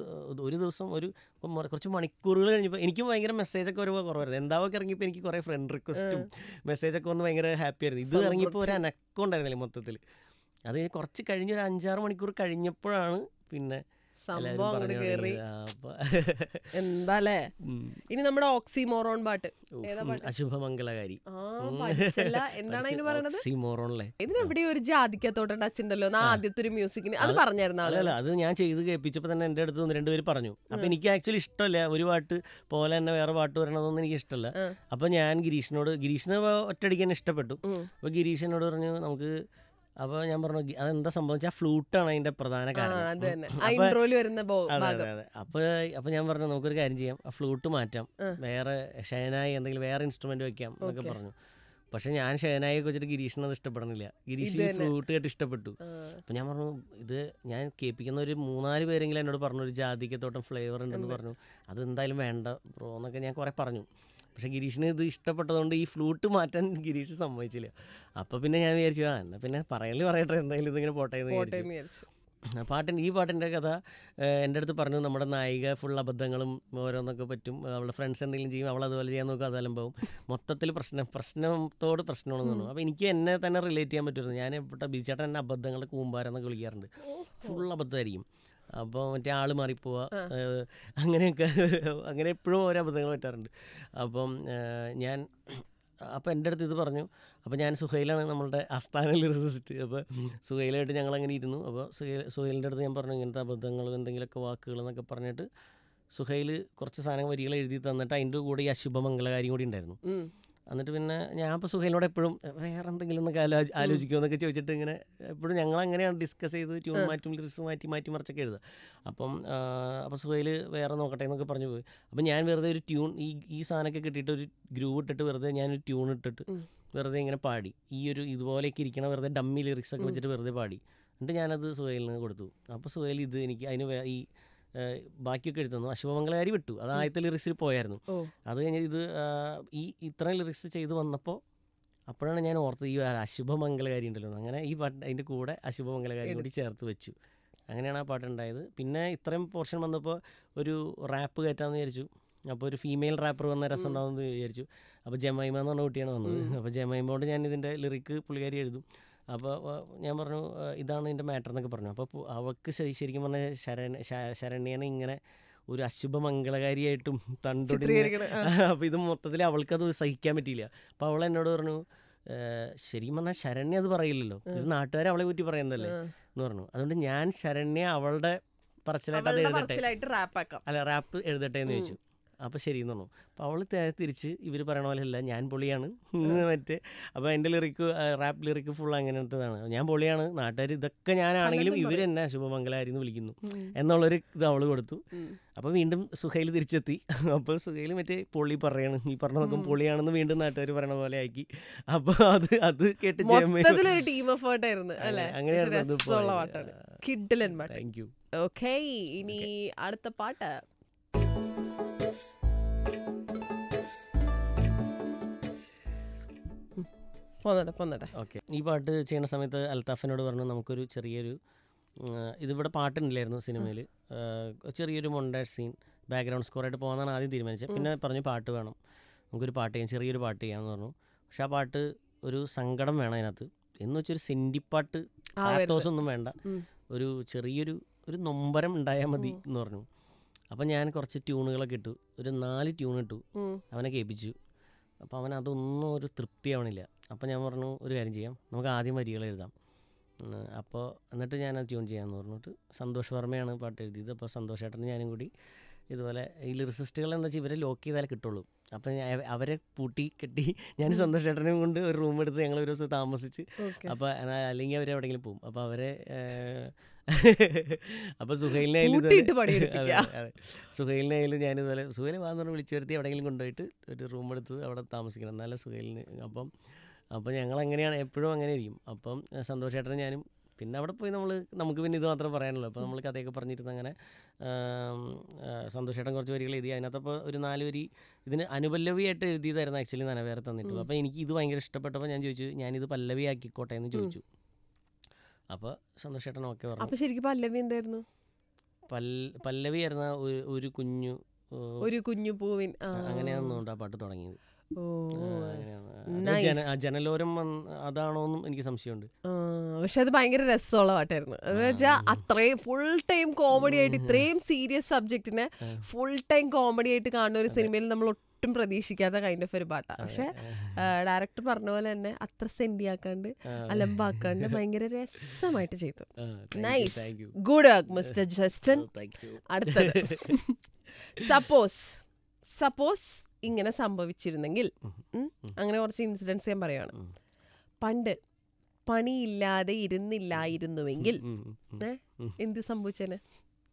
ഒരു ദിവസം ഒരു കുറച്ച് മണിക്കൂറുകൾ കഴിഞ്ഞപ്പോൾ എനിക്ക് ഭയങ്കര മെസ്സേജൊക്കെ ഒരു കുറവായിരുന്നു. എന്താവൊക്കെ ഇറങ്ങിയപ്പോൾ എനിക്ക് കുറേ ഫ്രണ്ട് റിക്വസ്റ്റും മെസ്സേജൊക്കെ വന്ന് ഭയങ്കര ഹാപ്പി ആയിരുന്നു. ഇത് ഇറങ്ങിയപ്പോൾ ഒരു അനക്കം ഉണ്ടായിരുന്നില്ല മൊത്തത്തിൽ. അത് കുറച്ച് കഴിഞ്ഞ് ഒരു അഞ്ചാറ് മണിക്കൂർ കഴിഞ്ഞപ്പോഴാണ് പിന്നെ സംഭവം കേറി. ഉം. ഇനി നമ്മുടെ ഓക്സിമോറോൺ പാട്ട്. അശുഭമംഗളകാരി. എന്താണ് അതിന് പറയണത്? ഇതിനെവിടെ ഒരു ജാതിക്കത്തോട്ടം ടച്ച് ഉണ്ടല്ലോ എന്നാ ആദ്യത്തെ ഒരു മ്യൂസിക്കിന്. അത് പറഞ്ഞായിരുന്നു അല്ലല്ല അത് ഞാൻ ചെയ്ത് കേൾപ്പിച്ചപ്പോൾ തന്നെ എന്റെ അടുത്ത് ഒന്ന് രണ്ടുപേര് പറഞ്ഞു. അപ്പൊ എനിക്ക് ആക്ച്വലി ഇഷ്ടമല്ല ഒരു പാട്ട് പോലെ തന്നെ വേറെ പാട്ട് വരണമെന്നൊന്നും എനിക്ക് ഇഷ്ടമല്ല അപ്പൊ ഞാൻ ഗിരീഷിനോട് ഗിരീഷിനെ ഒറ്റയടിക്കാൻ ഇഷ്ടപ്പെട്ടു. അപ്പൊ അപ്പോൾ ഗിരീഷ് പറഞ്ഞു നമുക്ക് അപ്പോൾ ഞാൻ പറഞ്ഞു അതെന്താ സംഭവം വെച്ചാൽ ഫ്ലൂട്ടാണ് അതിന്റെ പ്രധാന കാരണം. അപ്പോൾ അപ്പോൾ ഞാൻ പറഞ്ഞു നമുക്കൊരു കാര്യം ചെയ്യാം. ആ ഫ്ലൂട്ട് മാറ്റാം. വേറെ ഷെനായി എന്തെങ്കിലും വേറെ ഇൻസ്ട്രുമെന്റ് വെക്കാം എന്നൊക്കെ പറഞ്ഞു. പക്ഷെ ഞാൻ ഷെനായി വെച്ചിട്ട് ഗിരീഷിന് അത് ഇഷ്ടപ്പെടുന്നില്ല. ഗിരീഷ് ഫ്ലൂട്ട് കേട്ട് ഇഷ്ടപ്പെട്ടു. അപ്പൊ ഞാൻ പറഞ്ഞു ഇത് ഞാൻ കേൾപ്പിക്കുന്ന ഒരു മൂന്നാൽ പേരെങ്കിലും എന്നോട് പറഞ്ഞു ഒരു ജാതിക്കത്തോട്ടം ഫ്ലേവർ ഉണ്ടെന്ന് ഉണ്ട്. പറഞ്ഞു. അത് എന്തായാലും വേണ്ട ബ്രോ എന്നൊക്കെ ഞാൻ കുറേ പറഞ്ഞു. പക്ഷേ ഗിരീഷിന് ഇത് ഇഷ്ടപ്പെട്ടതുകൊണ്ട് ഈ ഫ്ലൂട്ട് മാറ്റാൻ ഗിരീഷ് സമ്മതിച്ചില്ല. അപ്പോൾ പിന്നെ ഞാൻ വിചാരിച്ചു ആ എന്നാൽ പിന്നെ പറയൽ പറയട്ടെ എന്തായാലും ഇതിങ്ങനെ പോട്ടെ എന്ന് വിചാരിച്ചു. ആ പാട്ടിന്റെ ഈ പാട്ടിന്റെ കഥ എന്റെ അടുത്ത് പറഞ്ഞു നമ്മുടെ നായിക ഫുൾ അബദ്ധങ്ങളും ഓരോന്നൊക്കെ പറ്റും. അവളുടെ ഫ്രണ്ട്സ് എന്തെങ്കിലും ചെയ്യും അവൾ അതുപോലെ ചെയ്യാൻ നോക്കുക അതെല്ലാം പോകും മൊത്തത്തിൽ പ്രശ്നം പ്രശ്നത്തോട് പ്രശ്നമാണെന്ന് പറഞ്ഞു അപ്പോൾ എനിക്ക് എന്നെ തന്നെ റിലേറ്റ് ചെയ്യാൻ പറ്റുമായിരുന്നു. ഞാൻ ഇവിടെ ബിച്ചേട്ടൻ എന്നെ അബദ്ധങ്ങളുടെ കൂമ്പാരം എന്നൊക്കെ വിളിക്കാറുണ്ട്. ഫുൾ അബദ്ധമായിരിക്കും. അപ്പോൾ മറ്റേ ആൾ മാറിപ്പോവുക അങ്ങനെയൊക്കെ അങ്ങനെ എപ്പോഴും ഓരോ അബദ്ധങ്ങൾ പറ്റാറുണ്ട്. അപ്പം ഞാൻ അപ്പോൾ എന്റെ അടുത്ത് ഇത് പറഞ്ഞു. അപ്പോൾ ഞാൻ സുഹൈലാണ് നമ്മളുടെ ആസ്ഥാനയിൽ റിസിസ്റ്റ് അപ്പോൾ സുഹൈലായിട്ട് ഞങ്ങൾ അങ്ങനെ ഇരുന്നു. അപ്പോൾ സുഹൈൽ സുഹൈലിന്റെ അടുത്ത് ഞാൻ പറഞ്ഞു ഇങ്ങനത്തെ അബദ്ധങ്ങൾ എന്തെങ്കിലുമൊക്കെ വാക്കുകൾ എന്നൊക്കെ പറഞ്ഞിട്ട് സുഹൈൽ കുറച്ച് സാധനം വരികൾ എഴുതി തന്നിട്ട് അതിന്റെ കൂടെ ഈ അശുഭമംഗലകാരിയും കൂടി ഉണ്ടായിരുന്നു. എന്നിട്ട് പിന്നെ ഞാൻ ഇപ്പോൾ സുഹൈലിനോട് എപ്പോഴും വേറെ എന്തെങ്കിലും ഒന്നൊക്കെ ആലോ ആലോചിക്കുമോ എന്നൊക്കെ ചോദിച്ചിട്ട് ഇങ്ങനെ എപ്പോഴും ഞങ്ങൾ അങ്ങനെയാണ് ഡിസ്കസ് ചെയ്ത് ട്യൂൺ മാറ്റും ലിറിക്സ് മാറ്റി മാറ്റി മറിച്ചൊക്കെ എഴുതുക. അപ്പം അപ്പോൾ സുഹൈൽ വേറെ നോക്കട്ടെ എന്നൊക്കെ പറഞ്ഞു പോയി. അപ്പം ഞാൻ വെറുതെ ഒരു ട്യൂൺ ഈ ഈ സാധനമൊക്കെ കിട്ടിയിട്ട് ഒരു ഗ്രൂവ് ഇട്ടിട്ട് വെറുതെ ഞാനൊരു ട്യൂൺ ഇട്ടിട്ട് വെറുതെ ഇങ്ങനെ പാടി. ഈ ഒരു ഇതുപോലെയൊക്കെ ഇരിക്കണ വെറുതെ ഡമ്മി ലിറിക്സ് ഒക്കെ വെച്ചിട്ട് വെറുതെ പാടി. എന്നിട്ട് ഞാനത് സുഹൈലിന് കൊടുത്തു. അപ്പോൾ സുഹൈൽ ഇത് എനിക്ക് അതിന് ഈ ബാക്കിയൊക്കെ എഴുതുന്നു തന്നു. അശുഭമംഗലകാരി വിട്ടു. അത് ആദ്യത്തെ ലിറിക്സിൽ പോയായിരുന്നു. അത് കഴിഞ്ഞ് ഇത് ഈ ഇത്രയും ലിറിക്സ് ചെയ്ത് വന്നപ്പോൾ അപ്പോഴാണ് ഞാൻ ഓർത്തത് ഈ അശുഭമംഗലകാരി ഉണ്ടല്ലോ അങ്ങനെ ഈ പാട്ട് അതിന്റെ കൂടെ അശുഭമംഗലകാരി കൂടി ചേർത്ത് വെച്ചു. അങ്ങനെയാണ് ആ പാട്ടുണ്ടായത് പിന്നെ ഇത്രയും പോർഷൻ വന്നപ്പോൾ ഒരു റാപ്പ് കയറ്റാമെന്ന് വിചാരിച്ചു. അപ്പോൾ ഒരു ഫീമെയിൽ റാപ്പർ വന്ന രസം ഉണ്ടാവുമെന്ന് വിചാരിച്ചു. അപ്പോൾ ജമൈമ എന്ന് പറഞ്ഞ കുട്ടിയാണ് വന്നത്. അപ്പോൾ ജമൈമ കൊണ്ട് ഞാൻ ഇതിന്റെ ലിറിക്ക് പുള്ളിക്കാരി എഴുതും. അപ്പോൾ ഞാൻ പറഞ്ഞു ഇതാണ് ഇതിന്റെ മാറ്റർ എന്നൊക്കെ പറഞ്ഞു. അപ്പോൾ അവൾക്ക് ശരി- ശരിക്കും പറഞ്ഞാൽ ശരണ ശ- ശരണ്യനെ ഇങ്ങനെ ഒരു അശുഭമംഗളകാരിയായിട്ടും തണ്ടൊടി അപ്പോൾ ഇത് മൊത്തത്തിൽ അവൾക്കത് സഹിക്കാൻ പറ്റിയില്ല. അപ്പോൾ അവൾ എന്നോട് പറഞ്ഞു "ഏഹ്, ശരിക്കും പറഞ്ഞാൽ ശരണ്യ അത് പറയില്ലല്ലോ. ഇത് നാട്ടുകാരെ അവളെ പറ്റി പറയുന്നതല്ലേ? എന്ന് പറഞ്ഞു. അതുകൊണ്ട് ഞാൻ ശരണ്യ അവളുടെ പറച്ചിലായിട്ട് അത് എഴുതട്ടെ? അല്ല റാപ്പ് എഴുതട്ടെ എന്ന് ചോദിച്ചു. അപ്പോൾ ശരി എന്ന് പറഞ്ഞു അപ്പോൾ അവൾ തിരിച്ച് ഇവർ പറയണ പോലെ അല്ല ഞാൻ പൊളിയാണ്. മറ്റേ അപ്പോൾ എന്റെ ലിറിക്ക് റാപ്പ് ലിറിക്ക് ഫുൾ അങ്ങനത്തതാണ്. ഞാൻ പൊളിയാണ് നാട്ടുകാർ ഇതൊക്കെ ഞാനാണെങ്കിലും ഇവർ എന്നെ ശുഭമംഗലാരി എന്ന് വിളിക്കുന്നു. എന്നുള്ളൊരു ഇത് അവൾ കൊടുത്തു. അപ്പോൾ വീണ്ടും സുഹൈൽ തിരിച്ചെത്തി. അപ്പോൾ സുഹൈൽ മറ്റേ പൊളി പറയാണ്. ഈ പറഞ്ഞ നോക്കും പൊളിയാണെന്ന് വീണ്ടും നാട്ടുകാർ പറയണ പോലെ ആക്കി. അപ്പോൾ അത് അത് കേട്ട് ടീം എഫേർട്ട് ആയിരുന്നു അല്ലേ? അങ്ങനെയായിരുന്നു താങ്ക് യു ഓക്കെ ഇനി അടുത്ത പാട്ട്. പോന്നട്ടെ പോന്നോട്ടെ. ഓക്കെ. ഈ പാട്ട് ചെയ്യുന്ന സമയത്ത് അൽത്താഫിനോട് പറഞ്ഞു നമുക്കൊരു ചെറിയൊരു ഇതിവിടെ പാട്ടുണ്ടല്ലായിരുന്നു സിനിമയിൽ ചെറിയൊരു മൊണ്ടാഷ് സീൻ ബാക്ക്ഗ്രൗണ്ട് സ്കോറായിട്ട് പോകാനാണ് ആദ്യം തീരുമാനിച്ചത്. പിന്നെ പറഞ്ഞു പാട്ട് വേണം. നമുക്കൊരു പാട്ട് ചെയ്യാം ചെറിയൊരു പാട്ട് ചെയ്യാമെന്ന് പറഞ്ഞു. പക്ഷെ ആ പാട്ട് ഒരു സങ്കടം വേണം അതിനകത്ത്. എന്ന് വെച്ചൊരു സെന്റിപ്പാട്ട് പാത്തോസ് ഒന്നും വേണ്ട. ഒരു ചെറിയൊരു ഒരു നൊമ്പരം ഉണ്ടായാൽ മതി എന്ന് പറഞ്ഞു. അപ്പം ഞാൻ കുറച്ച് ട്യൂണുകളൊക്കെ ഇട്ടു. ഒരു നാല് ട്യൂൺ ഇട്ടു. അവനെ കേൾപ്പിച്ചു. അപ്പം അവൻ അതൊന്നും ഒരു തൃപ്തിയാവണില്ല. അപ്പോൾ ഞാൻ പറഞ്ഞു ഒരു കാര്യം ചെയ്യാം. നമുക്ക് ആദ്യം വരികൾ എഴുതാം. അപ്പോൾ എന്നിട്ട് ഞാൻ അത് ട്യൂൺ ചെയ്യാമെന്ന് പറഞ്ഞിട്ട് സന്തോഷ് വർമ്മയാണ് പാട്ട് എഴുതിയത്. അപ്പോൾ സന്തോഷ് ഏട്ടനും ഞാനും കൂടി ഇതുപോലെ ഈ ലിറിസിസ്റ്റുകൾ എന്താ വെച്ചാൽ ഇവരെ ലോക്ക് ചെയ്താലേ കിട്ടുള്ളൂ. അപ്പം ഞാൻ അവരെ പൂട്ടി കെട്ടി ഞാൻ. സന്തോഷ് ഏട്ടനെയും കൊണ്ട് ഒരു റൂം എടുത്ത് ഞങ്ങൾ ഒരു ദിവസം താമസിച്ച് അപ്പോൾ അല്ലെങ്കിൽ അവർ എവിടെയെങ്കിലും പോകും അപ്പോൾ അവരെ അപ്പോൾ സുഹൈലിനെ. സുഹൈലിനെ ആയാലും ഞാനിതുപോലെ സുഹൈൽ വാന്ന് പറഞ്ഞ് വിളിച്ചു വരുത്തി എവിടെയെങ്കിലും കൊണ്ടുപോയിട്ട് ഒരു റൂം എടുത്ത് അവിടെ താമസിക്കണം. എന്നാലും സുഹൈലിന് അപ്പം അപ്പം ഞങ്ങൾ എങ്ങനെയാണ് എപ്പോഴും അങ്ങനെ ഇരിക്കും അപ്പം സന്തോഷേട്ടനും ഞാനും പിന്നെ അവിടെ പോയി നമ്മൾ നമുക്ക് പിന്നെ ഇത് മാത്രം പറയാനുള്ളൂ. അപ്പോൾ നമ്മൾ കഥയൊക്കെ പറഞ്ഞിരുന്ന അങ്ങനെ ആം, ആ, സന്തോഷ് ചേട്ടൻ കുറച്ച് വരികൾ എഴുതി. അതിനകത്തപ്പോൾ ഒരു നാല് വരി ഇതിന് അനുപല്ലവിയായിട്ട് എഴുതിയതായിരുന്നു ആക്ച്വലി നനവേറെ തന്നിട്ട്. അപ്പോൾ എനിക്ക് ഇത് ഭയങ്കര ഇഷ്ടപ്പെട്ടപ്പോൾ ഞാൻ ചോദിച്ചു ഞാനിത് പല്ലവി ആക്കിക്കോട്ടെ എന്ന് ചോദിച്ചു. അപ്പോൾ സന്തോഷേട്ടൻ ഓക്കെ പറഞ്ഞു. അപ്പോൾ ശരിക്കും പല്ലവി എന്തായിരുന്നു? പല്ലവി ആയിരുന്ന ഒരു- കുഞ്ഞു ഒരു കുഞ്ഞു പൂവിൻ. അങ്ങനെയാണെന്നുണ്ട് ആ പാട്ട് തുടങ്ങിയത്. ജനലോരം അതാണോന്നും എനിക്ക് സംശയമുണ്ട്. പക്ഷെ അത് ഭയങ്കര രസമുള്ള പാട്ടായിരുന്നു. എന്ന് വെച്ചാൽ അത്രയും ഫുൾ ടൈം കോമഡി ആയിട്ട് ഇത്രയും സീരിയസ് സബ്ജക്റ്റിനെ ഫുൾ ടൈം കോമഡി ആയിട്ട് കാണുന്ന ഒരു സിനിമയിൽ നമ്മൾ ഒട്ടും പ്രതീക്ഷിക്കാത്ത കൈൻഡ് ഓഫ് ഒരു പാട്ടാണ് പക്ഷെ ഡയറക്ടർ പറഞ്ഞ പോലെ തന്നെ അത്ര സെൻഡി ആക്കാണ്ട് അലമ്പാക്കാണ്ട് ഭയങ്കര രസമായിട്ട് ചെയ്തു. Nice good work mister Justin അടുത്തത്. സപ്പോസ് സപ്പോസ് ഇങ്ങനെ സംഭവിച്ചിരുന്നെങ്കിൽ അങ്ങനെ കുറച്ച് ഇൻസിഡൻസ് ഞാൻ പറയുകയാണ് പണ്ട് പണിയില്ലാതെ ഇരുന്നില്ലായിരുന്നുവെങ്കിൽ എന്ത് സംഭവിച്ചേനെ?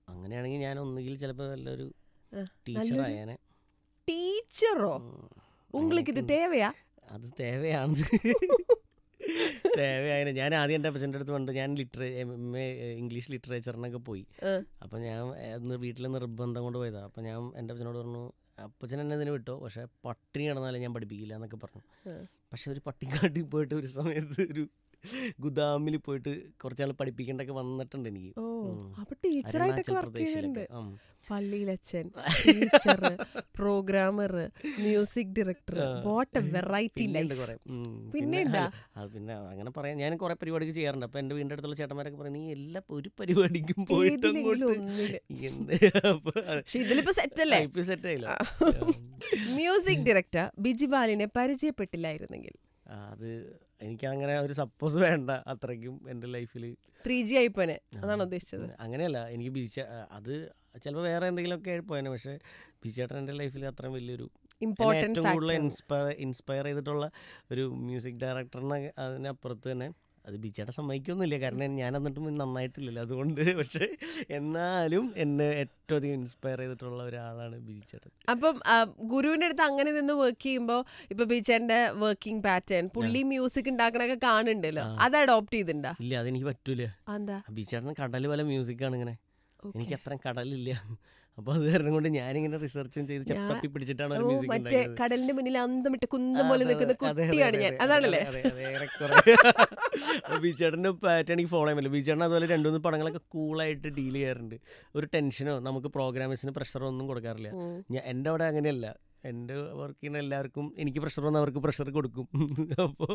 അങ്ങനെയാണെങ്കിൽ ഞാൻ ഒന്നുകിൽ ചിലപ്പോൾ നല്ലൊരു ടീച്ചറോ ഉങ്ങൾക്ക് ഇത് തേവയാ? അത് തേവയാണ്. തേവയായതിനെ ഞാൻ ആദ്യം എന്റെ അപ്പച്ചന്റെ അടുത്ത് പണ്ട് ഞാൻ ലിറ്ററേ എം എ ഇംഗ്ലീഷ് ലിറ്ററേച്ചറിനൊക്കെ പോയി. അപ്പം ഞാൻ വീട്ടിലെ നിർബന്ധം കൊണ്ട് പോയതാണ് അപ്പം ഞാൻ എന്റെ അപ്പച്ചനോട് പറഞ്ഞു അപ്പച്ചൻ എന്നെ ഇതിന് വിട്ടോ പക്ഷേ പട്ടിണി കിടന്നാലേ ഞാൻ പഠിപ്പിക്കില്ല എന്നൊക്കെ പറഞ്ഞു. പക്ഷെ ഒരു പട്ടിക്കാട്ടിൽ പോയിട്ട് ഒരു സമയത്ത് ഒരു ഗുദാമിൽ പോയിട്ട് കുറച്ചാൾ പഠിപ്പിക്കേണ്ടൊക്കെ വന്നിട്ടുണ്ട് എനിക്ക്. അപ്പൊ ടീച്ചറായിട്ടൊക്കെ വർക്ക് ചെയ്യുന്നുണ്ട്. പള്ളിയിലച്ഛൻ teacher programmer music director. What a variety life. പിന്നെ പിന്നെ അങ്ങനെ പറയാം. ഞാൻ കുറെ പരിപാടികൾ ചെയ്യാറുണ്ട്. അപ്പൊ എന്റെ വീടിന്റെ അടുത്തുള്ള ചേട്ടന്മാരൊക്കെ പറയും നീ എല്ലാ ഒരു പരിപാടിക്കും പോയിട്ട് ഇതിലിപ്പോ സെറ്റ് അല്ലേ? സെറ്റ് ആയില്ല. മ്യൂസിക് ഡയറക്ടർ ബിജി ബാലിനെ പരിചയപ്പെട്ടില്ലായിരുന്നെങ്കിൽ അത് എനിക്ക് അങ്ങനെ ഒരു സപ്പോസ് വേണ്ട അത്രയ്ക്കും എന്റെ ലൈഫിൽ ത്രീ ജി ആയിപ്പോനെ അതാണ് ഉദ്ദേശിച്ചത്. അങ്ങനെയല്ല. എനിക്ക് ബിജി അത് ചിലപ്പോൾ വേറെ എന്തെങ്കിലുമൊക്കെ പോയേനെ. പക്ഷേ ബിച്ചേട്ടൻ എന്റെ ലൈഫിൽ അത്രയും വലിയൊരു ഏറ്റവും കൂടുതൽ ഇൻസ്പയർ ഇൻസ്പയർ ചെയ്തിട്ടുള്ള ഒരു മ്യൂസിക് ഡയറക്ടറിനെ അതിനപ്പുറത്ത് തന്നെ അത് ബിച്ചേട്ടൻ സമ്മതിക്കൊന്നുമില്ല. കാരണം ഞാൻ എന്നിട്ടും നന്നായിട്ടില്ലല്ലോ അതുകൊണ്ട്. പക്ഷേ എന്നാലും എന്നെ ഏറ്റവും അധികം ഇൻസ്പയർ ചെയ്തിട്ടുള്ള ഒരാളാണ് ബിജിച്ചേട്ടൻ അപ്പം ഗുരുവിന്റെ ഗുരുവിന്റെ അടുത്ത് അങ്ങനെ നിന്ന് വർക്ക് ചെയ്യുമ്പോൾ ഇപ്പൊ ബീച്ചന്റെ വർക്കിംഗ് പാറ്റേൺ പുള്ളി മ്യൂസിക് ഉണ്ടാക്കണൊക്കെ കാണുന്നുണ്ടല്ലോ. അത് അഡോപ്റ്റ് ചെയ്തിട്ടുണ്ടോ ഇല്ല അതെനിക്ക് പറ്റൂല. എന്താ ബിച്ചേട്ടൻ കടൽ പോലെ മ്യൂസിക്കാണ് ഇങ്ങനെ. എനിക്ക് അത്ര കടലില്ല. അപ്പോൾ അത് കാരണം കൊണ്ട് ഞാനിങ്ങനെ റിസർച്ചും ചെയ്ത് തപ്പി പിടിച്ചിട്ടാണ് ഒരു മ്യൂസിക് മറ്റേ കടലിന്റെ മുന്നിൽ അന്തമിട്ട് കുന്തം പോലെ നിൽക്കുന്ന കുട്ടിയാണ് ഞാൻ. അതെ, അതാണല്ലേ. അപ്പൊ പാറ്റേൺ എനിക്ക് ഫോളോ ചെയ്യാൻ പറ്റില്ല. ബീച്ചേട്ടൻ അതുപോലെ രണ്ടു മൂന്ന് പടങ്ങളൊക്കെ കൂളായിട്ട് ഡീൽ ചെയ്യാറുണ്ട്. ഒരു ടെൻഷനോ നമുക്ക് പ്രോഗ്രാമേഴ്സിന് പ്രഷറോ ഒന്നും കൊടുക്കാറില്ല. ഞാൻ എന്റെ അവിടെ അങ്ങനെയല്ല. എന്റെ വർക്ക് ചെയ്യുന്ന എല്ലാവർക്കും എനിക്ക് പ്രഷർ വന്ന് അവർക്ക് പ്രഷർ കൊടുക്കും. അപ്പോൾ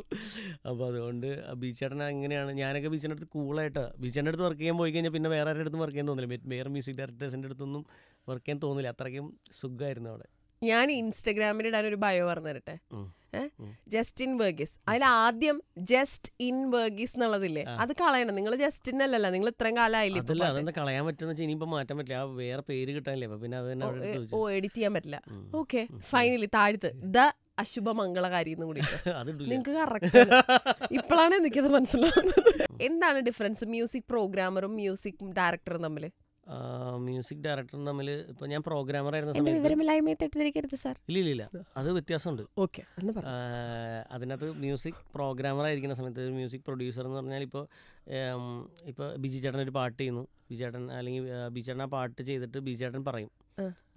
അപ്പോൾ അതുകൊണ്ട് ബീച്ചേട്ടൻ അങ്ങനെയാണ്. ഞാനൊക്കെ ബീച്ചിന്റെ അടുത്ത് കൂളായിട്ടാണ് ബീച്ചേന്റെ അടുത്ത് വർക്ക് ചെയ്യാൻ പോയി കഴിഞ്ഞാൽ പിന്നെ വേറെ ആരുടെ അടുത്തും വർക്ക് ചെയ്യാൻ തോന്നില്ല. വേറെ മ്യൂസിക് ഡയറക്ടേഴ്സിന്റെ അടുത്തൊന്നും വർക്ക് ചെയ്യാൻ തോന്നില്ല. അത്രയ്ക്കും സുഖമായിരുന്നു അവിടെ. ഞാൻ ഇൻസ്റ്റഗ്രാമിൽ ഇടാൻ ഒരു ബയോ പറഞ്ഞു തരട്ടെ. ജസ്റ്റിൻ ഏഹ് ജസ്റ്റ് ഇൻ വർഗീസ് അതിൽ ആദ്യം ജസ്റ്റ് ഇൻ വർഗീസ് എന്നുള്ളതില്ലേ? അത് കളയണം. നിങ്ങൾ ജസ്റ്റിൻ അല്ലല്ലോ. നിങ്ങൾ ഇത്രയും കാലമായില്ലേ. അതെന്താ കളയാൻ പറ്റുന്ന വെച്ചാൽ ഇനിയിപ്പോൾ മാറ്റാൻ പറ്റില്ല. ആ വേറെ പേര് കിട്ടാനില്ലേ? പിന്നെ അത് തന്നെ ഓ, എഡിറ്റ് ചെയ്യാൻ പറ്റില്ല. ഓക്കെ ഫൈനലി താഴ്ത്ത്. ദ അശുഭ മംഗളകാരി എന്ന് കൂടി നിങ്ങൾക്ക് കറക്റ്റ് ഇപ്പോഴാണ് എനിക്കത് മനസ്സിലാവുന്നത്. എന്താണ് ഡിഫറൻസ് മ്യൂസിക് പ്രോഗ്രാമറും മ്യൂസിക് ഡയറക്ടറും തമ്മിൽ മ്യൂസിക് ഡയറക്ടറും തമ്മിൽ ഇപ്പൊ ഞാൻ പ്രോഗ്രാമർ ആയിരുന്ന സമയത്ത് വിവരമില്ലായ്മയെ തെറ്റിദ്ധരിക്കരുത് സാർ ഇല്ല ഇല്ല ഇല്ല അത് വ്യത്യാസമുണ്ട്. ഓക്കെ അതിനകത്ത് മ്യൂസിക് പ്രോഗ്രാമർ ആയിരിക്കുന്ന സമയത്ത് മ്യൂസിക് പ്രൊഡ്യൂസർ എന്ന് പറഞ്ഞാൽ ഇപ്പോൾ ഇപ്പോൾ ബിജി ചേട്ടൻ ഒരു പാട്ട് ചെയ്യുന്നു. ബിജി ചേട്ടൻ അല്ലെങ്കിൽ ബിജി ചേട്ടൻ ആ പാട്ട് ചെയ്തിട്ട് ബിജി ചേട്ടൻ പറയും.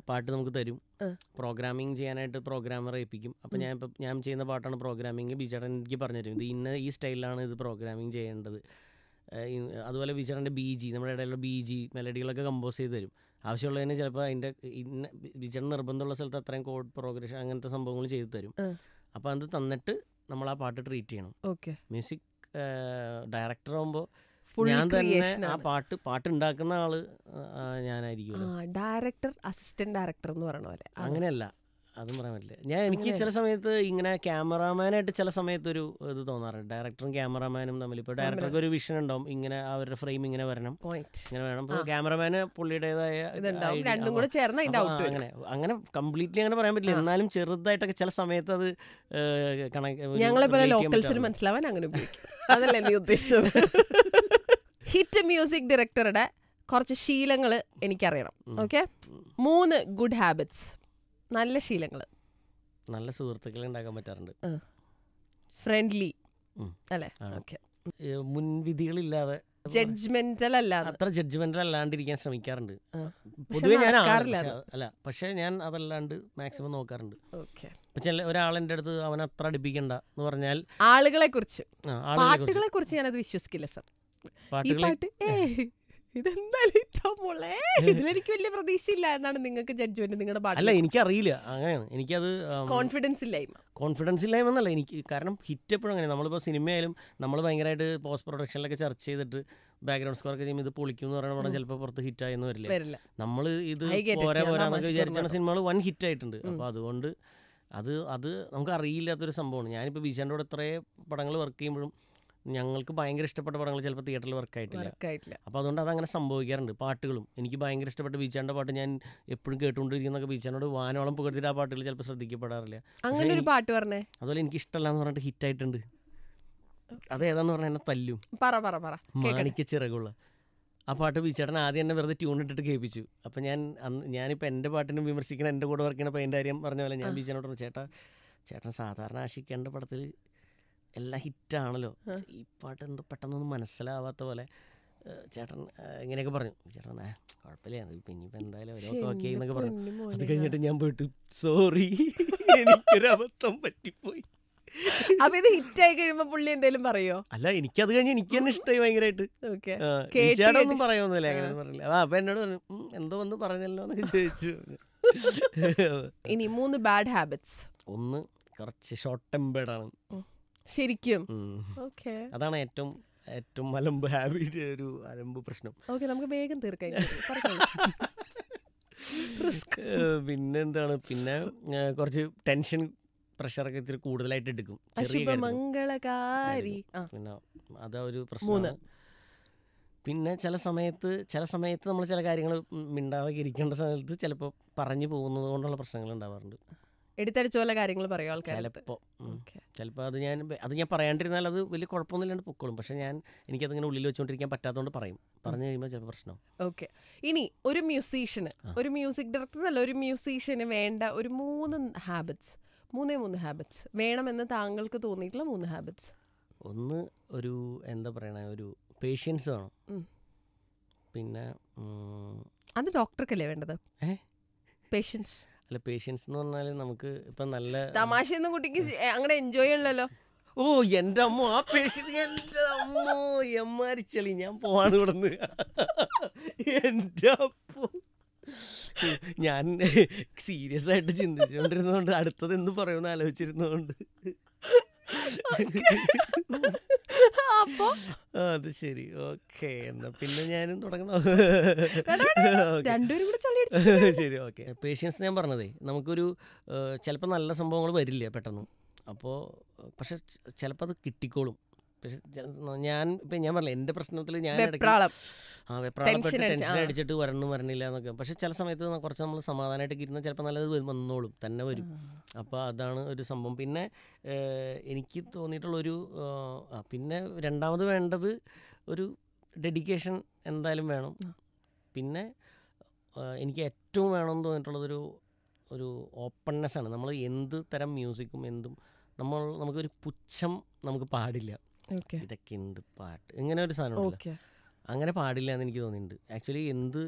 പാട്ട് നമുക്ക് തരും. പ്രോഗ്രാമിംഗ് പ്രോഗ്രാമിങ് ചെയ്യാനായിട്ട് പ്രോഗ്രാമർ ഏൽപ്പിക്കും. അപ്പോൾ ഞാൻ ഇപ്പൊ ഞാൻ ചെയ്യുന്ന പാട്ടാണ് പ്രോഗ്രാമിംഗ് ബിജി ചേട്ടൻ എനിക്ക് പറഞ്ഞു തരും ഇത് ഇന്ന ഈ സ്റ്റൈലിലാണ് ഇത് പ്രോഗ്രാമിംഗ് ചെയ്യേണ്ടത്. അതുപോലെ ബിജി ചേട്ടന്റെ ബി ജി നമ്മുടെ ഇടയിലുള്ള ബി ജി മെലഡികളൊക്കെ കമ്പോസ് ചെയ്ത് തരും. ആവശ്യമുള്ളതിന് ചിലപ്പോൾ അതിന്റെ ഇന്ന ബിജി നിർബന്ധമുള്ള സ്ഥലത്ത് അത്രയും കോഡ് പ്രോഗ്രഷൻ അങ്ങനത്തെ സംഭവങ്ങൾ ചെയ്തു തരും. അപ്പോൾ അത് തന്നിട്ട് നമ്മൾ ആ പാട്ട് ട്രീറ്റ് ചെയ്യണം. ഓക്കെ. മ്യൂസിക് ഡയറക്ടർ ആകുമ്പോൾ ഞാൻ തന്നെ ആ പാട്ട് പാട്ട് ഉണ്ടാക്കുന്ന ആൾ ആ, ഡയറക്ടർ അസിസ്റ്റന്റ് ഡയറക്ടർ എന്ന് പറയണ പോലെ. അങ്ങനെയല്ല. അതും പറയാൻ പറ്റില്ല. ഞാൻ എനിക്ക് ചില സമയത്ത് ഇങ്ങനെ ക്യാമറാമാനായിട്ട് ചില സമയത്ത് ഒരു ഇത് തോന്നാറുണ്ട്. ഡയറക്ടറും ക്യാമറാമാനും തമ്മിൽ. ഇപ്പോൾ ഡയറക്ടർക്ക് ഒരു വിഷൻ ഉണ്ടാവും. ഇങ്ങനെ അവരുടെ ഫ്രെയിം ഇങ്ങനെ വരണം. ഇങ്ങനെ വേണം. ഇപ്പോൾ ക്യാമറാമാന് പുള്ളിയുടേതായ അങ്ങനെ. അങ്ങനെ കംപ്ലീറ്റ്ലി അങ്ങനെ പറയാൻ പറ്റില്ല. എന്നാലും ചെറുതായിട്ടൊക്കെ ചില സമയത്ത് അത് ഞങ്ങളെ പോലെ ലോക്കൽസിന് മനസ്സിലാവാൻ അങ്ങനെ അതല്ലേ നീ ഉദ്ദേശിച്ചത്? ഹിറ്റ് മ്യൂസിക് ഡയറക്ടറുടെ കുറച്ച് ശീലങ്ങൾ എനിക്കറിയണം. ഓക്കെ മൂന്ന് ഗുഡ് ഹാബിറ്റ്സ് നല്ല ശീലങ്ങൾ നല്ല സുഹൃത്തുക്കളെ ഉണ്ടാക്കാൻ പറ്റാറുണ്ട്. ഫ്രണ്ട്ലി. അല്ലേ. ഓക്കെ. മുൻവിധികളില്ലാതെ ജഡ്ജ്മെന്റൽ അല്ല അത്ര ജഡ്ജ്മെന്റൽ അല്ലാണ്ടിരിക്കാൻ ശ്രമിക്കാറുണ്ട്. പൊതുവെ ഞാൻ അത്. അല്ല പക്ഷേ ഞാൻ അതല്ലാണ്ട് മാക്സിമം നോക്കാറുണ്ട്. ചില ഒരാൾ അടുത്ത് അവൻ അത്ര അടുപ്പിക്കണ്ട എന്ന് പറഞ്ഞാൽ ആളുകളെ കുറിച്ച് പാട്ടുകളെ കുറിച്ച് ഞാനത് വിശ്വസിക്കില്ല സർ. പാട്ടുകളെ ഇതെന്തായാലും ഇട്ടോ മോളെ? ഇതിലെനിക്ക് വലിയ പ്രതീക്ഷയില്ല എന്നാണ് നിങ്ങൾക്ക് ജഡ്ജ്മെന്റ് നിങ്ങളുടെ അല്ല എനിക്കറിയില്ല അങ്ങനെയാണ്. എനിക്കത് കോൺഫിഡൻസ് ഇല്ലായ്മ. കോൺഫിഡൻസ് ഇല്ലായ്മന്നല്ല. എനിക്ക് കാരണം ഹിറ്റ് എപ്പോഴും അങ്ങനെ നമ്മളിപ്പോൾ സിനിമയായാലും നമ്മൾ ഭയങ്കരമായിട്ട് പോസ്റ്റ് പ്രൊഡക്ഷനിലൊക്കെ ചർച്ച ചെയ്തിട്ട് ബാക്ക്ഗ്രൗണ്ട് സ്കോർ ഒക്കെ ചെയ്യുമ്പോൾ ഇത് പൊളിക്കും എന്ന് പറയുന്ന പടം. ചിലപ്പോൾ പുറത്ത് ഹിറ്റായെന്ന് വരില്ല? നമ്മൾ ഇത് ഓരോ. പോരാ പോരാന്നൊക്കെ വിചാരിച്ചാണ് സിനിമകൾ വൺ ഹിറ്റ് ആയിട്ടുണ്ട്. അപ്പോൾ അതുകൊണ്ട് അത് അത് നമുക്ക് അറിയില്ലാത്തൊരു സംഭവമാണ്. ഞാനിപ്പോൾ ബീച്ചാന്റെ കൂടെ ഇത്രയും പടങ്ങൾ വർക്ക് ചെയ്യുമ്പോഴും ഞങ്ങൾക്ക് ഭയങ്കര ഇഷ്ടപ്പെട്ട പടങ്ങൾ ചിലപ്പോൾ തിയേറ്ററിൽ വർക്ക് ആയിട്ടില്ല. വർക്കായിട്ടില്ല. അപ്പോൾ അതുകൊണ്ട് അതങ്ങനെ സംഭവിക്കാറുണ്ട്. പാട്ടുകളും. എനിക്ക് ഭയങ്കര ഇഷ്ടപ്പെട്ട ബീച്ചാന്റെ പാട്ട് ഞാൻ എപ്പോഴും കേട്ടുകൊണ്ടിരിക്കുന്നൊക്കെ ബീച്ചാനോട് വാനോളം പുകഴ്ത്തിട്ട് ആ പാട്ടുകൾ ചിലപ്പോൾ ശ്രദ്ധിക്കപ്പെടാറില്ല. അങ്ങനെ ഒരു പാട്ട് പറഞ്ഞേ. അതുപോലെ എനിക്ക് ഇഷ്ടമല്ല എന്ന് പറഞ്ഞിട്ട് ഹിറ്റായിട്ടുണ്ട്. അതേതാന്ന് പറഞ്ഞാൽ എന്നെ തല്ലും. പറ പറ പറ. മാണിക്ക് ചിറകുള്ള. ആ പാട്ട് ബീച്ചേട്ടൻ ആദ്യം എന്നെ വെറുതെ ട്യൂൺ ഇട്ടിട്ട് കേൾപ്പിച്ചു. അപ്പം ഞാൻ അന്ന് ഞാനിപ്പോൾ എന്റെ പാട്ടിനും വിമർശിക്കണം എന്റെ കൂടെ വർക്ക് ചെയ്യണ പയ്യന്റെ കാര്യം പറഞ്ഞ പോലെ ഞാൻ. ബീച്ചേനോട് പറഞ്ഞു ചേട്ടാ ചേട്ടൻ സാധാരണ ആശിക്കേണ്ട പടത്തിൽ എല്ലാം ഹിറ്റാണല്ലോ. ഈ പാട്ട് എന്തോ പെട്ടെന്നൊന്നും മനസ്സിലാവാത്ത പോലെ ചേട്ടൻ ഇങ്ങനെയൊക്കെ പറഞ്ഞു. ചേട്ടൻ "ആ, കുഴപ്പമില്ല. അത് ഇപ്പം എന്തായാലും ഓരോ ഓക്കെ എന്നൊക്കെ പറഞ്ഞു. അത് കഴിഞ്ഞിട്ട് ഞാൻ പോയിട്ട് സോറി എനിക്കൊരബദ്ധം പറ്റിപ്പോയി. അപ്പൊ ഇത് ഹിറ്റ് ആയി കഴിയുമ്പോ പുള്ളി എന്തേലും പറയോ? അല്ല എനിക്കത് കഴിഞ്ഞ് എനിക്ക് തന്നെ ഇഷ്ടമായി ഭയങ്കരമായിട്ട് ചേട്ടനൊന്നും പറയൊന്നുമില്ല ആ. അങ്ങനെ പറഞ്ഞില്ല അപ്പൊ എന്നോട് പറഞ്ഞു എന്തോ ഒന്ന് പറഞ്ഞല്ലോ എന്നൊക്കെ ചോദിച്ചു. ഇനി മൂന്ന് ബാഡ് ഹാബിറ്റ്സ് ഒന്ന് കുറച്ച് ഷോർട്ട് ടെമ്പേർഡ് ആണ്. ശരിക്കും. ഓക്കെ. അതാണ് ഏറ്റവും ഏറ്റവും അലമ്പ് ഹാബിറ്റ് ഒരു അലമ്പ് പ്രശ്നം. ഓക്കെ നമുക്ക് വേഗം തീർക്കാം പിന്നെ പിന്നെന്താണ്? പിന്നെ കുറച്ച് ടെൻഷൻ പ്രഷറൊക്കെ ഇത്തിരി കൂടുതലായിട്ട് എടുക്കും. മംഗളകാരി. പിന്നെ അതാ ഒരു പ്രശ്നം. പ്രശ്നമാണ് പിന്നെ ചില സമയത്ത് ചില സമയത്ത് നമ്മൾ ചില കാര്യങ്ങൾ മിണ്ടാതെ ഇരിക്കേണ്ട സമയത്ത് ചിലപ്പോൾ പറഞ്ഞു പോകുന്നത് കൊണ്ടുള്ള പ്രശ്നങ്ങൾ ഉണ്ടാവാറുണ്ട്. എടുത്തടിച്ച പോലെ കാര്യങ്ങൾ പറയും ആൾക്കാർ ചിലപ്പോൾ ചിലപ്പോൾ അത് ഞാൻ അത് ഞാൻ പറയാണ്ടിരുന്നാൽ അത് വലിയ കുഴപ്പമൊന്നുമില്ലാണ്ട് പൊക്കോളും. പക്ഷെ ഞാൻ എനിക്കതിങ്ങനെ ഉള്ളിൽ വെച്ചുകൊണ്ടിരിക്കാൻ പറ്റാത്തതുകൊണ്ട് പറയും. പറഞ്ഞു കഴിയുമ്പോൾ ചിലപ്പോൾ പ്രശ്നം ഓക്കെ. ഇനി ഒരു മ്യൂസീഷ്യന്. ഒരു മ്യൂസിക് ഡയറക്ടർ എന്നല്ല ഒരു മ്യൂസീഷ്യന് വേണ്ട ഒരു മൂന്ന് ഹാബിറ്റ്സ് മൂന്നേ മൂന്ന് ഹാബിറ്റ്സ്. വേണമെന്ന് താങ്കൾക്ക് തോന്നിയിട്ടുള്ള മൂന്ന് ഹാബിറ്റ്സ്. ഒന്ന് ഒരു എന്താ പറയണ ഒരു പേഷ്യൻസ് വേണം. പിന്നെ അത് ഡോക്ടർക്കല്ലേ വേണ്ടത്? പേഷ്യൻസ്. അല്ല പേഷ്യൻസ് എന്ന് പറഞ്ഞാൽ നമുക്ക് ഇപ്പൊ നല്ല തമാശയൊന്നും കുട്ടിക്ക് അങ്ങനെ എൻജോയ് ചെയ്യണല്ലോ ഓ എന്റെ അമ്മ ആ പേഷ്യന്റ് എന്റെ അമ്മോ എമ്മാരി ചെളി ഞാൻ പോവാണ് ഇവിടുന്ന്. എന്റെ അപ്പോ. ഞാൻ സീരിയസ് ആയിട്ട് ചിന്തിച്ചുകൊണ്ടിരുന്നതുകൊണ്ട് അടുത്തത് എന്ത് പറയുമെന്ന് ആലോചിച്ചിരുന്നതുകൊണ്ട് അപ്പൊ? അത് ശരി. ഓക്കെ എന്നാ പിന്നെ ഞാനും തുടങ്ങണോ? Okay. രണ്ടുപേരും കൂടെ ചളി അടിച്ചു ശരി ഓക്കെ. പേഷ്യൻസ് ഞാൻ പറഞ്ഞതേ നമുക്കൊരു ചിലപ്പോൾ നല്ല സംഭവങ്ങൾ വരില്ല പെട്ടെന്ന്. അപ്പോൾ പക്ഷെ ചിലപ്പോൾ അത് കിട്ടിക്കോളും. പക്ഷെ ഞാൻ ഇപ്പം ഞാൻ പറഞ്ഞില്ല എന്റെ പ്രശ്നത്തിൽ ഞാൻ ആ വെപ്രാളപ്പെട്ട് ടെൻഷൻ. അടിച്ചിട്ട് വരണം വരണില്ല എന്നൊക്കെ. പക്ഷെ ചില സമയത്ത് കുറച്ച് നമ്മൾ സമാധാനമായിട്ട് ഇരുന്നാൽ ചിലപ്പോൾ നല്ലത് വന്നോളും തന്നെ വരും. അപ്പോൾ അതാണ് ഒരു സംഭവം. പിന്നെ എനിക്ക് തോന്നിയിട്ടുള്ളൊരു ഒരു പിന്നെ രണ്ടാമത് വേണ്ടത് ഒരു ഡെഡിക്കേഷൻ എന്തായാലും വേണം. പിന്നെ എനിക്ക് ഏറ്റവും വേണമെന്ന് തോന്നിയിട്ടുള്ളതൊരു ഒരു ഓപ്പൺനെസ് ആണ് നമ്മൾ എന്ത് തരം മ്യൂസിക്കും എന്തും നമ്മൾ നമുക്കൊരു പുച്ഛം നമുക്ക് പാടില്ല. ഇതൊക്കെ എന്ത് പാട്ട്? ഇങ്ങനെ ഒരു സാധനം അങ്ങനെ പാടില്ല എന്ന് എനിക്ക് തോന്നിയിട്ടുണ്ട്. ആക്ച്വലി എന്ത്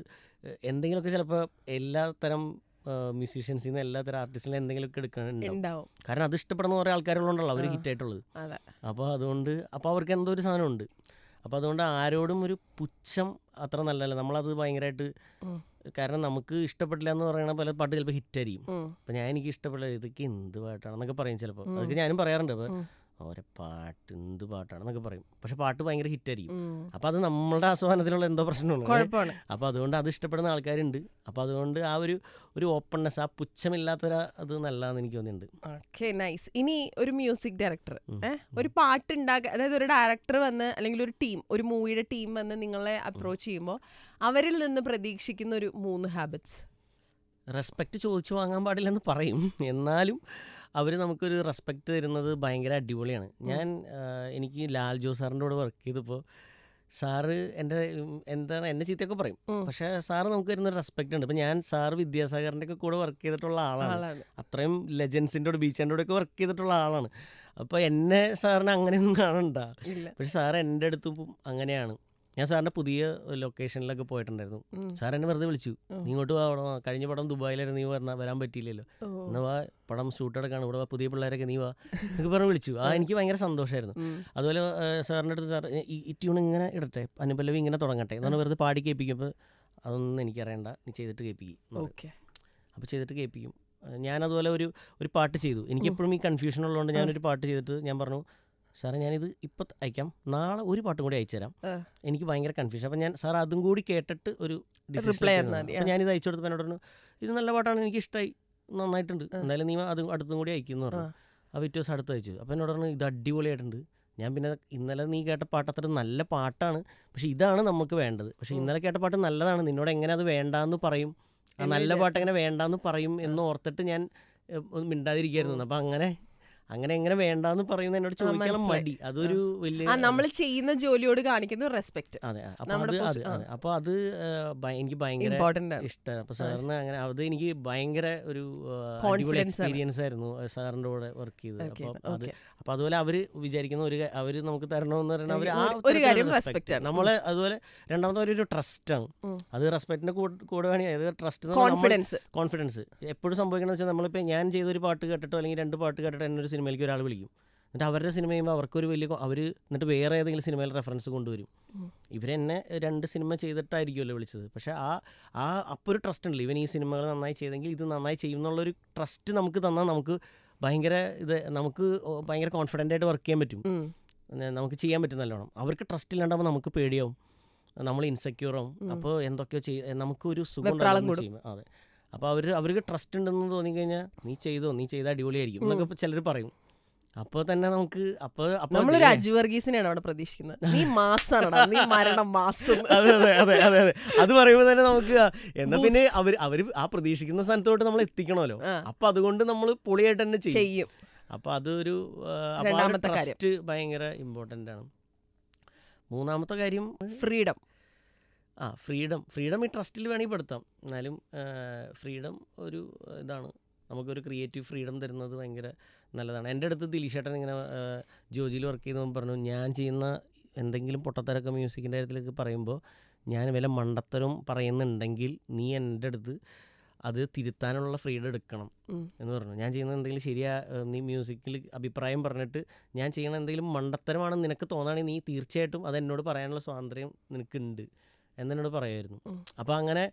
എന്തെങ്കിലുമൊക്കെ ചിലപ്പോൾ എല്ലാ തരം മ്യൂസീഷ്യൻസിൽ നിന്ന് എല്ലാ തരം ആർട്ടിസ്റ്റിലും എന്തെങ്കിലുമൊക്കെ എടുക്കാനുണ്ടാവും കാരണം അത് ഇഷ്ടപ്പെടുന്ന കുറേ ആൾക്കാരുള്ളതുകൊണ്ടല്ലോ അവർ ഹിറ്റ് ഹിറ്റായിട്ടുള്ളത്. അപ്പോൾ അതുകൊണ്ട് അപ്പോൾ അവർക്ക് എന്തോ ഒരു സാധനമുണ്ട്. അപ്പോൾ അതുകൊണ്ട് ആരോടും ഒരു പുച്ഛം അത്ര നല്ലതല്ല. നമ്മളത് ഭയങ്കരമായിട്ട്. കാരണം നമുക്ക് ഇഷ്ടപ്പെട്ടില്ല എന്ന് പറയുന്ന പല പാട്ട് ചിലപ്പോൾ ഹിറ്റായിരിക്കും അപ്പം ഞാൻ എനിക്ക് ഇഷ്ടപ്പെടില്ല ഇതൊക്കെ എന്ത് പാട്ടാണെന്നൊക്കെ പറയും ചിലപ്പോൾ അതൊക്കെ ഞാനും പറയാറുണ്ട്. അപ്പോൾ. ഓരോ പാട്ട് എന്ത് പാട്ടാണെന്നൊക്കെ പറയും. പക്ഷെ പാട്ട് ഭയങ്കര ഹിറ്റായിരിക്കും. അപ്പൊ അത് നമ്മളുടെ ആസ്വാദനത്തിലുള്ള എന്തോ പ്രശ്നമാണ്. അപ്പൊ അപ്പോൾ അതുകൊണ്ട് അത് ഇഷ്ടപ്പെടുന്ന ആൾക്കാരുണ്ട്. അപ്പോൾ അതുകൊണ്ട് ആ ഒരു ഒരു ഓപ്പൺനെസ് ആ പുച്ഛമില്ലാത്തൊരു അത് നല്ലതെന്ന് എനിക്ക് തോന്നിയിട്ടുണ്ട്. ഓക്കെ നൈസ് ഇനി ഒരു മ്യൂസിക് ഡയറക്ടർ ഒരു പാട്ട് ഉണ്ടാക്കുക അതായത് ഒരു ഡയറക്ടർ വന്ന് അല്ലെങ്കിൽ ഒരു ടീം ഒരു മൂവിയുടെ ടീം വന്ന് നിങ്ങളെ അപ്രോച്ച് ചെയ്യുമ്പോൾ അവരിൽ നിന്ന് പ്രതീക്ഷിക്കുന്ന ഒരു മൂന്ന് ഹാബിറ്റ്സ് റെസ്പെക്റ്റ് ചോദിച്ചു വാങ്ങാൻ പാടില്ലെന്ന് പറയും. എന്നാലും അവർ നമുക്കൊരു റെസ്പെക്റ്റ് തരുന്നത് ഭയങ്കര അടിപൊളിയാണ്. ഞാൻ എനിക്ക് ലാൽ ജോ സാറിന്റെ കൂടെ വർക്ക് ചെയ്തപ്പോൾ സാറ് എന്റെ എന്താണ് എന്നെ ചീത്തയൊക്കെ പറയും. പക്ഷെ സാറ് നമുക്ക് തരുന്ന റെസ്പെക്റ്റ് ഉണ്ട്. ഇപ്പം ഞാൻ സാറ് വിദ്യാസാഗറിന്റെ ഒക്കെ കൂടെ വർക്ക് ചെയ്തിട്ടുള്ള ആളാണ്. അത്രയും ലെജൻസിന്റെ കൂടെ ബീച്ചിന്റെ കൂടെ ഒക്കെ വർക്ക് ചെയ്തിട്ടുള്ള ആളാണ്. അപ്പോൾ എന്നെ സാറിന് അങ്ങനെയൊന്നും കാണണ്ട. പക്ഷെ സാർ എന്റെ അടുത്തും അങ്ങനെയാണ്. ഞാൻ സാറിന്റെ പുതിയ ലൊക്കേഷനിലൊക്കെ പോയിട്ടുണ്ടായിരുന്നു. സാർ എന്നെ വെറുതെ വിളിച്ചു. നീ ഇങ്ങോട്ട് വാ അവിടെ കഴിഞ്ഞ പടം ദുബായിലായിരുന്നു. നീ വരണം വരാൻ പറ്റിയില്ലല്ലോ. എന്നാ വാ പടം ഷൂട്ട് എടുക്കാണ്. ഇവിടെ പുതിയ പിള്ളേരൊക്കെ നീ വാ. എന്നൊക്കെ പറഞ്ഞ് വിളിച്ചു. ആ എനിക്ക് ഭയങ്കര സന്തോഷമായിരുന്നു അതുപോലെ സാറിന്റെ അടുത്ത് സാർ ഈ ട്യൂൺ ഇങ്ങനെ ഇടട്ടെ. അനുപല്ലവി ഇങ്ങനെ തുടങ്ങട്ടെ. എന്നാണ് വെറുതെ പാടി കേൾപ്പിക്കുമ്പോൾ അതൊന്നും എനിക്കറിയണ്ട. നീ ചെയ്തിട്ട് കേൾപ്പിക്കും. ഓക്കെ. അപ്പോൾ ചെയ്തിട്ട് കേൾപ്പിക്കും. ഞാനതുപോലെ ഒരു ഒരു പാട്ട് ചെയ്തു. എനിക്കെപ്പോഴും ഈ കൺഫ്യൂഷൻ ഉള്ളതുകൊണ്ട് ഞാനൊരു പാട്ട് ചെയ്തിട്ട് ഞാൻ പറഞ്ഞു സാറേ ഞാനിത് ഇപ്പം അയക്കാം. നാളെ ഒരു പാട്ടും കൂടി അയച്ചു തരാം. എനിക്ക് ഭയങ്കര കൺഫ്യൂഷൻ അപ്പം ഞാൻ സാർ അതും കൂടി കേട്ടിട്ട് ഒരു റിപ്ലൈ ഞാനിത് അയച്ചു കൊടുത്തപ്പോൾ എന്നോട് പറഞ്ഞു ഇത് നല്ല പാട്ടാണ് എനിക്ക് ഇഷ്ടമായി നന്നായിട്ടുണ്ട് എന്തായാലും നീ അത് അടുത്തും കൂടി അയക്കുമെന്ന് പറഞ്ഞു. ആ. ദിവസം അടുത്ത് അയച്ചു. അപ്പൊ എന്നോട് പറഞ്ഞു ഇത് അടിപൊളിയായിട്ടുണ്ട്. ഞാൻ പിന്നെ ഇന്നലെ നീ കേട്ട പാട്ട് അത്ര നല്ല പാട്ടാണ്. പക്ഷെ ഇതാണ് നമുക്ക് വേണ്ടത്. പക്ഷെ ഇന്നലെ കേട്ട പാട്ട് നല്ലതാണ്. നിന്നോട് എങ്ങനെ അത് വേണ്ടാന്ന് പറയും. ആ നല്ല. പാട്ട് എങ്ങനെ വേണ്ടാന്ന് പറയും എന്ന് ഓർത്തിട്ട് ഞാൻ മിണ്ടാതിരിക്കായിരുന്നു. അപ്പം അങ്ങനെ അങ്ങനെ എങ്ങനെ വേണ്ടെന്ന് പറയുന്ന എന്നോട് ചോദിക്കണം മടി. അതൊരു വലിയ നമ്മൾ ചെയ്യുന്ന ജോലിയോട് കാണിക്കുന്ന റെസ്പെക്ട്. അതെ അപ്പൊ അത് എനിക്ക് ഭയങ്കര ഇഷ്ടമാണ് അപ്പൊ സാറിന് അങ്ങനെ അത് എനിക്ക് ഭയങ്കര ഒരു. എക്സ്പീരിയൻസ് ആയിരുന്നു സാറിന്റെ കൂടെ വർക്ക് ചെയ്ത്. അപ്പൊ അത് അപ്പൊ അതുപോലെ അവർ വിചാരിക്കുന്ന ഒരു അവർ നമുക്ക് തരണമെന്ന് പറയുന്നത് അവർ ആ ഒരു- കാര്യം ആണ്. നമ്മളെ അതുപോലെ രണ്ടാമത്തെ ഒരു ട്രസ്റ്റ് ആണ്. അത് റെസ്പെക്ടിന്റെ കൂടെ വേണമെങ്കിൽ അതായത് ട്രസ്റ്റ് കോൺഫിഡൻസ് കോൺഫിഡൻസ് എപ്പോഴും സംഭവിക്കണമെന്ന് വെച്ചാൽ നമ്മളിപ്പോ ഞാൻ ചെയ്തൊരു പാട്ട് കേട്ടിട്ടോ അല്ലെങ്കിൽ രണ്ട് പാട്ട് കേട്ടിട്ടോ എന്നൊരു സിനിമയിലേക്ക് ഒരാൾ വിളിക്കും. എന്നിട്ട് അവരുടെ സിനിമ ചെയ്യുമ്പോൾ അവർക്കൊരു വലിയ അവർ എന്നിട്ട് വേറെ ഏതെങ്കിലും സിനിമയിൽ റെഫറൻസ് കൊണ്ടുവരും. ഇവരെന്നെ രണ്ട് സിനിമ ചെയ്തിട്ടായിരിക്കുമല്ലോ വിളിച്ചത്. പക്ഷേ ആ ആ അപ്പോൾ ഒരു ട്രസ്റ്റ് ഉണ്ട് ഇവൻ ഈ സിനിമകൾ നന്നായി ചെയ്തെങ്കിൽ ഇത് നന്നായി ചെയ്യും എന്നുള്ളൊരു ട്രസ്റ്റ് നമുക്ക് തന്നാൽ നമുക്ക് ഭയങ്കര ഇത് നമുക്ക് ഭയങ്കര കോൺഫിഡന്റ് ആയിട്ട് വർക്ക് ചെയ്യാൻ പറ്റും. നമുക്ക് ചെയ്യാൻ പറ്റും നല്ലോണം. അവർക്ക് ട്രസ്റ്റ് ഇല്ലാണ്ടാകുമ്പോൾ നമുക്ക് പേടിയാവും. നമ്മൾ ഇൻസെക്യൂറാവും അപ്പോൾ എന്തൊക്കെയോ ചെയ്യ നമുക്കൊരു സുഖം അതെ. അപ്പോൾ അവർ അവർക്ക് ട്രസ്റ്റ് ഉണ്ടെന്ന് തോന്നിക്കഴിഞ്ഞാൽ നീ ചെയ്തോ നീ ചെയ്ത അടിപൊളിയായിരിക്കും എന്നൊക്കെ ചിലർ പറയും. അപ്പോൾ തന്നെ നമുക്ക് അപ്പോൾ നമ്മളൊരു അജു വർഗീസിനെയാണ് അവിടെ പ്രതീക്ഷിക്കുന്നത്. നീ മാസാണടാ നീ മരണം മാസം. അതെ അതെ അതെ അതെ അതെ. അത് പറയുമ്പോൾ തന്നെ നമുക്ക് എന്നാ പിന്നെ അവർ അവർ ആ പ്രതീക്ഷിക്കുന്ന സ്ഥലത്തോട്ട് നമ്മൾ എത്തിക്കണമല്ലോ. അപ്പോൾ അതുകൊണ്ട് നമ്മൾ പൊളിയായിട്ട് തന്നെ ചെയ്യും. അപ്പോൾ അതൊരു രണ്ടാമത്തെ കാര്യം. ഭയങ്കര ഇമ്പോർട്ടന്റ് ആണ്. മൂന്നാമത്തെ കാര്യം ഫ്രീഡം ആ ഫ്രീഡം ഫ്രീഡം ഈ ട്രസ്റ്റിൽ വേണമെങ്കിൽ പെടുത്താം. എന്നാലും ഫ്രീഡം ഒരു ഇതാണ്. നമുക്കൊരു ക്രിയേറ്റീവ് ഫ്രീഡം തരുന്നത് ഭയങ്കര നല്ലതാണ്. എന്റെ അടുത്ത് ദിലീഷേട്ടൻ ഇങ്ങനെ ജോജിയിൽ വർക്ക് ചെയ്യുന്നവൻ പറഞ്ഞു ഞാൻ ചെയ്യുന്ന എന്തെങ്കിലും പൊട്ടത്തരൊക്കെ മ്യൂസിക്കിന്റെ കാര്യത്തിലേക്ക് പറയുമ്പോൾ ഞാൻ വില മണ്ടത്തരം പറയുന്നുണ്ടെങ്കിൽ നീ എന്റെ അടുത്ത് അത് തിരുത്താനുള്ള ഫ്രീഡം എടുക്കണം. എന്ന് പറഞ്ഞു. ഞാൻ ചെയ്യുന്ന എന്തെങ്കിലും ശരിയാ നീ മ്യൂസിക്കിൽ അഭിപ്രായം പറഞ്ഞിട്ട് ഞാൻ ചെയ്യുന്ന എന്തെങ്കിലും മണ്ടത്തരമാണെന്ന് നിനക്ക് തോന്നുകയാണെങ്കിൽ നീ തീർച്ചയായിട്ടും അത് എന്നോട് പറയാനുള്ള സ്വാതന്ത്ര്യം നിനക്കുണ്ട്. എന്നെന്നോട് പറയുമായിരുന്നു. അപ്പോൾ അങ്ങനെ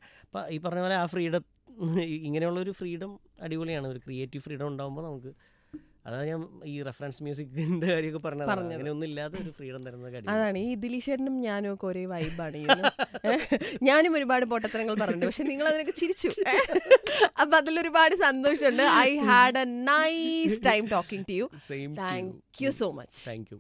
ഈ പറഞ്ഞ പോലെ ആ ഫ്രീഡം ഇങ്ങനെയുള്ള ഒരു ഫ്രീഡം അടിപൊളിയാണ്. ഒരു ക്രിയേറ്റീവ് ഫ്രീഡം ഉണ്ടാകുമ്പോൾ നമുക്ക് അതാണ് ഞാൻ ഈ റെഫറൻസ് മ്യൂസിക്കിന്റെ കാര്യമൊക്കെ പറഞ്ഞത്. അങ്ങനെ ഒന്നും ഇല്ലാത്ത ഒരു ഫ്രീഡം തരുന്ന കാര്യം അതാണ്. ഈ ദിലീഷേട്ടനും ഞാനും ഒക്കെ ഒരേ വൈബാണ്. ഞാനും ഒരുപാട് പൊട്ടത്തരങ്ങൾ പറഞ്ഞു പക്ഷെ നിങ്ങൾ അതിനൊക്കെ ചിരിച്ചു. അപ്പൊ അതിലൊരുപാട് സന്തോഷമുണ്ട്. I had a nice time talking to you thank you so much thank you